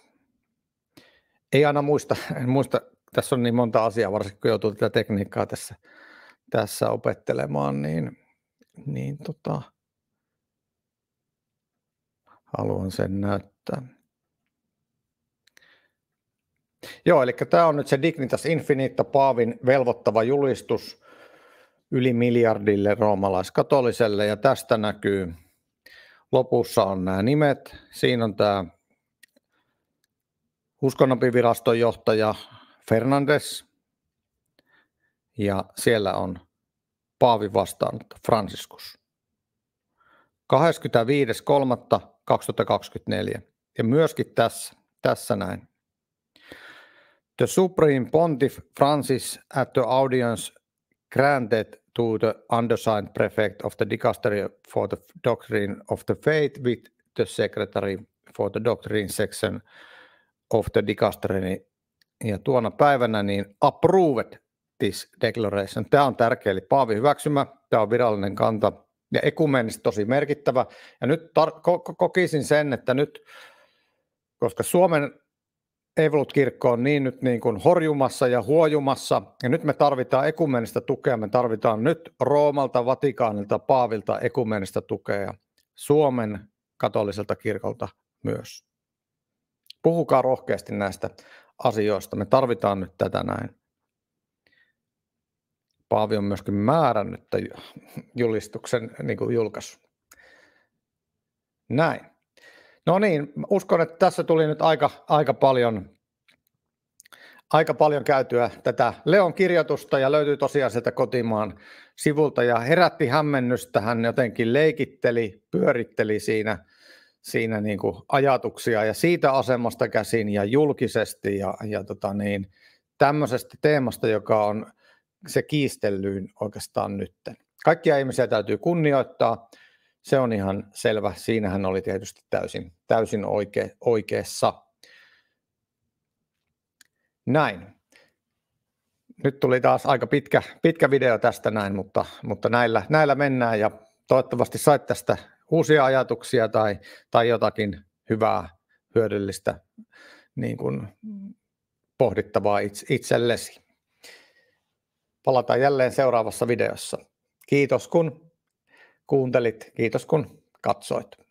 ei aina muista, en muista, tässä on niin monta asiaa, varsinkin kun joutuu tätä tekniikkaa tässä, tässä opettelemaan, niin, niin tota, haluan sen näyttää. Joo, eli tämä on nyt se Dignitas Infinita Paavin velvoittava julistus yli miljardille roomalaiskatoliselle, ja tästä näkyy, lopussa on nämä nimet, siinä on tämä uskonnonpiviraston johtaja Fernandes, ja siellä on Paavin vastaanotto Franciscus. 25.3. 2024. Ja myöskin tässä, tässä näin. The Supreme Pontiff Francis at the audience granted to the undersigned prefect of the dicastery for the doctrine of the faith with the secretary for the doctrine section of the dicastery. Ja tuona päivänä niin approved this declaration. Tämä on tärkeä, eli Paavi hyväksymä, tämä on virallinen kanta ja ekumenisesti tosi merkittävä. Ja nyt tar- ko- kokisin sen, että nyt, koska Suomen Evolut-kirkko on niin nyt niin kuin horjumassa ja huojumassa, ja nyt me tarvitaan ekumenista tukea, me tarvitaan nyt Roomalta, Vatikaanilta, Paavilta ekumenista tukea, Suomen katoliselta kirkolta myös. Puhukaa rohkeasti näistä asioista, me tarvitaan nyt tätä näin. Paavi on myöskin määrännyt julistuksen niin kuin julkaisu. Näin. No niin, uskon, että tässä tuli nyt aika, aika paljon aika paljon käytyä tätä Leon kirjoitusta ja löytyy tosiaan sieltä kotimaan sivulta ja herätti hämmennystä, hän jotenkin leikitteli, pyöritteli siinä, siinä niin kuin ajatuksia ja siitä asemasta käsin ja julkisesti ja, ja tota niin, tämmöisestä teemasta, joka on se kiistellyin oikeastaan nytten. Kaikkia ihmisiä täytyy kunnioittaa. se on ihan selvä. Siinähän oli tietysti täysin, täysin oike, oikeassa. Näin. Nyt tuli taas aika pitkä, pitkä video tästä näin, mutta, mutta näillä, näillä mennään ja toivottavasti sait tästä uusia ajatuksia tai, tai jotakin hyvää, hyödyllistä niin kuin pohdittavaa itsellesi. Palataan jälleen seuraavassa videossa. Kiitos kun kuuntelit, kiitos kun katsoit.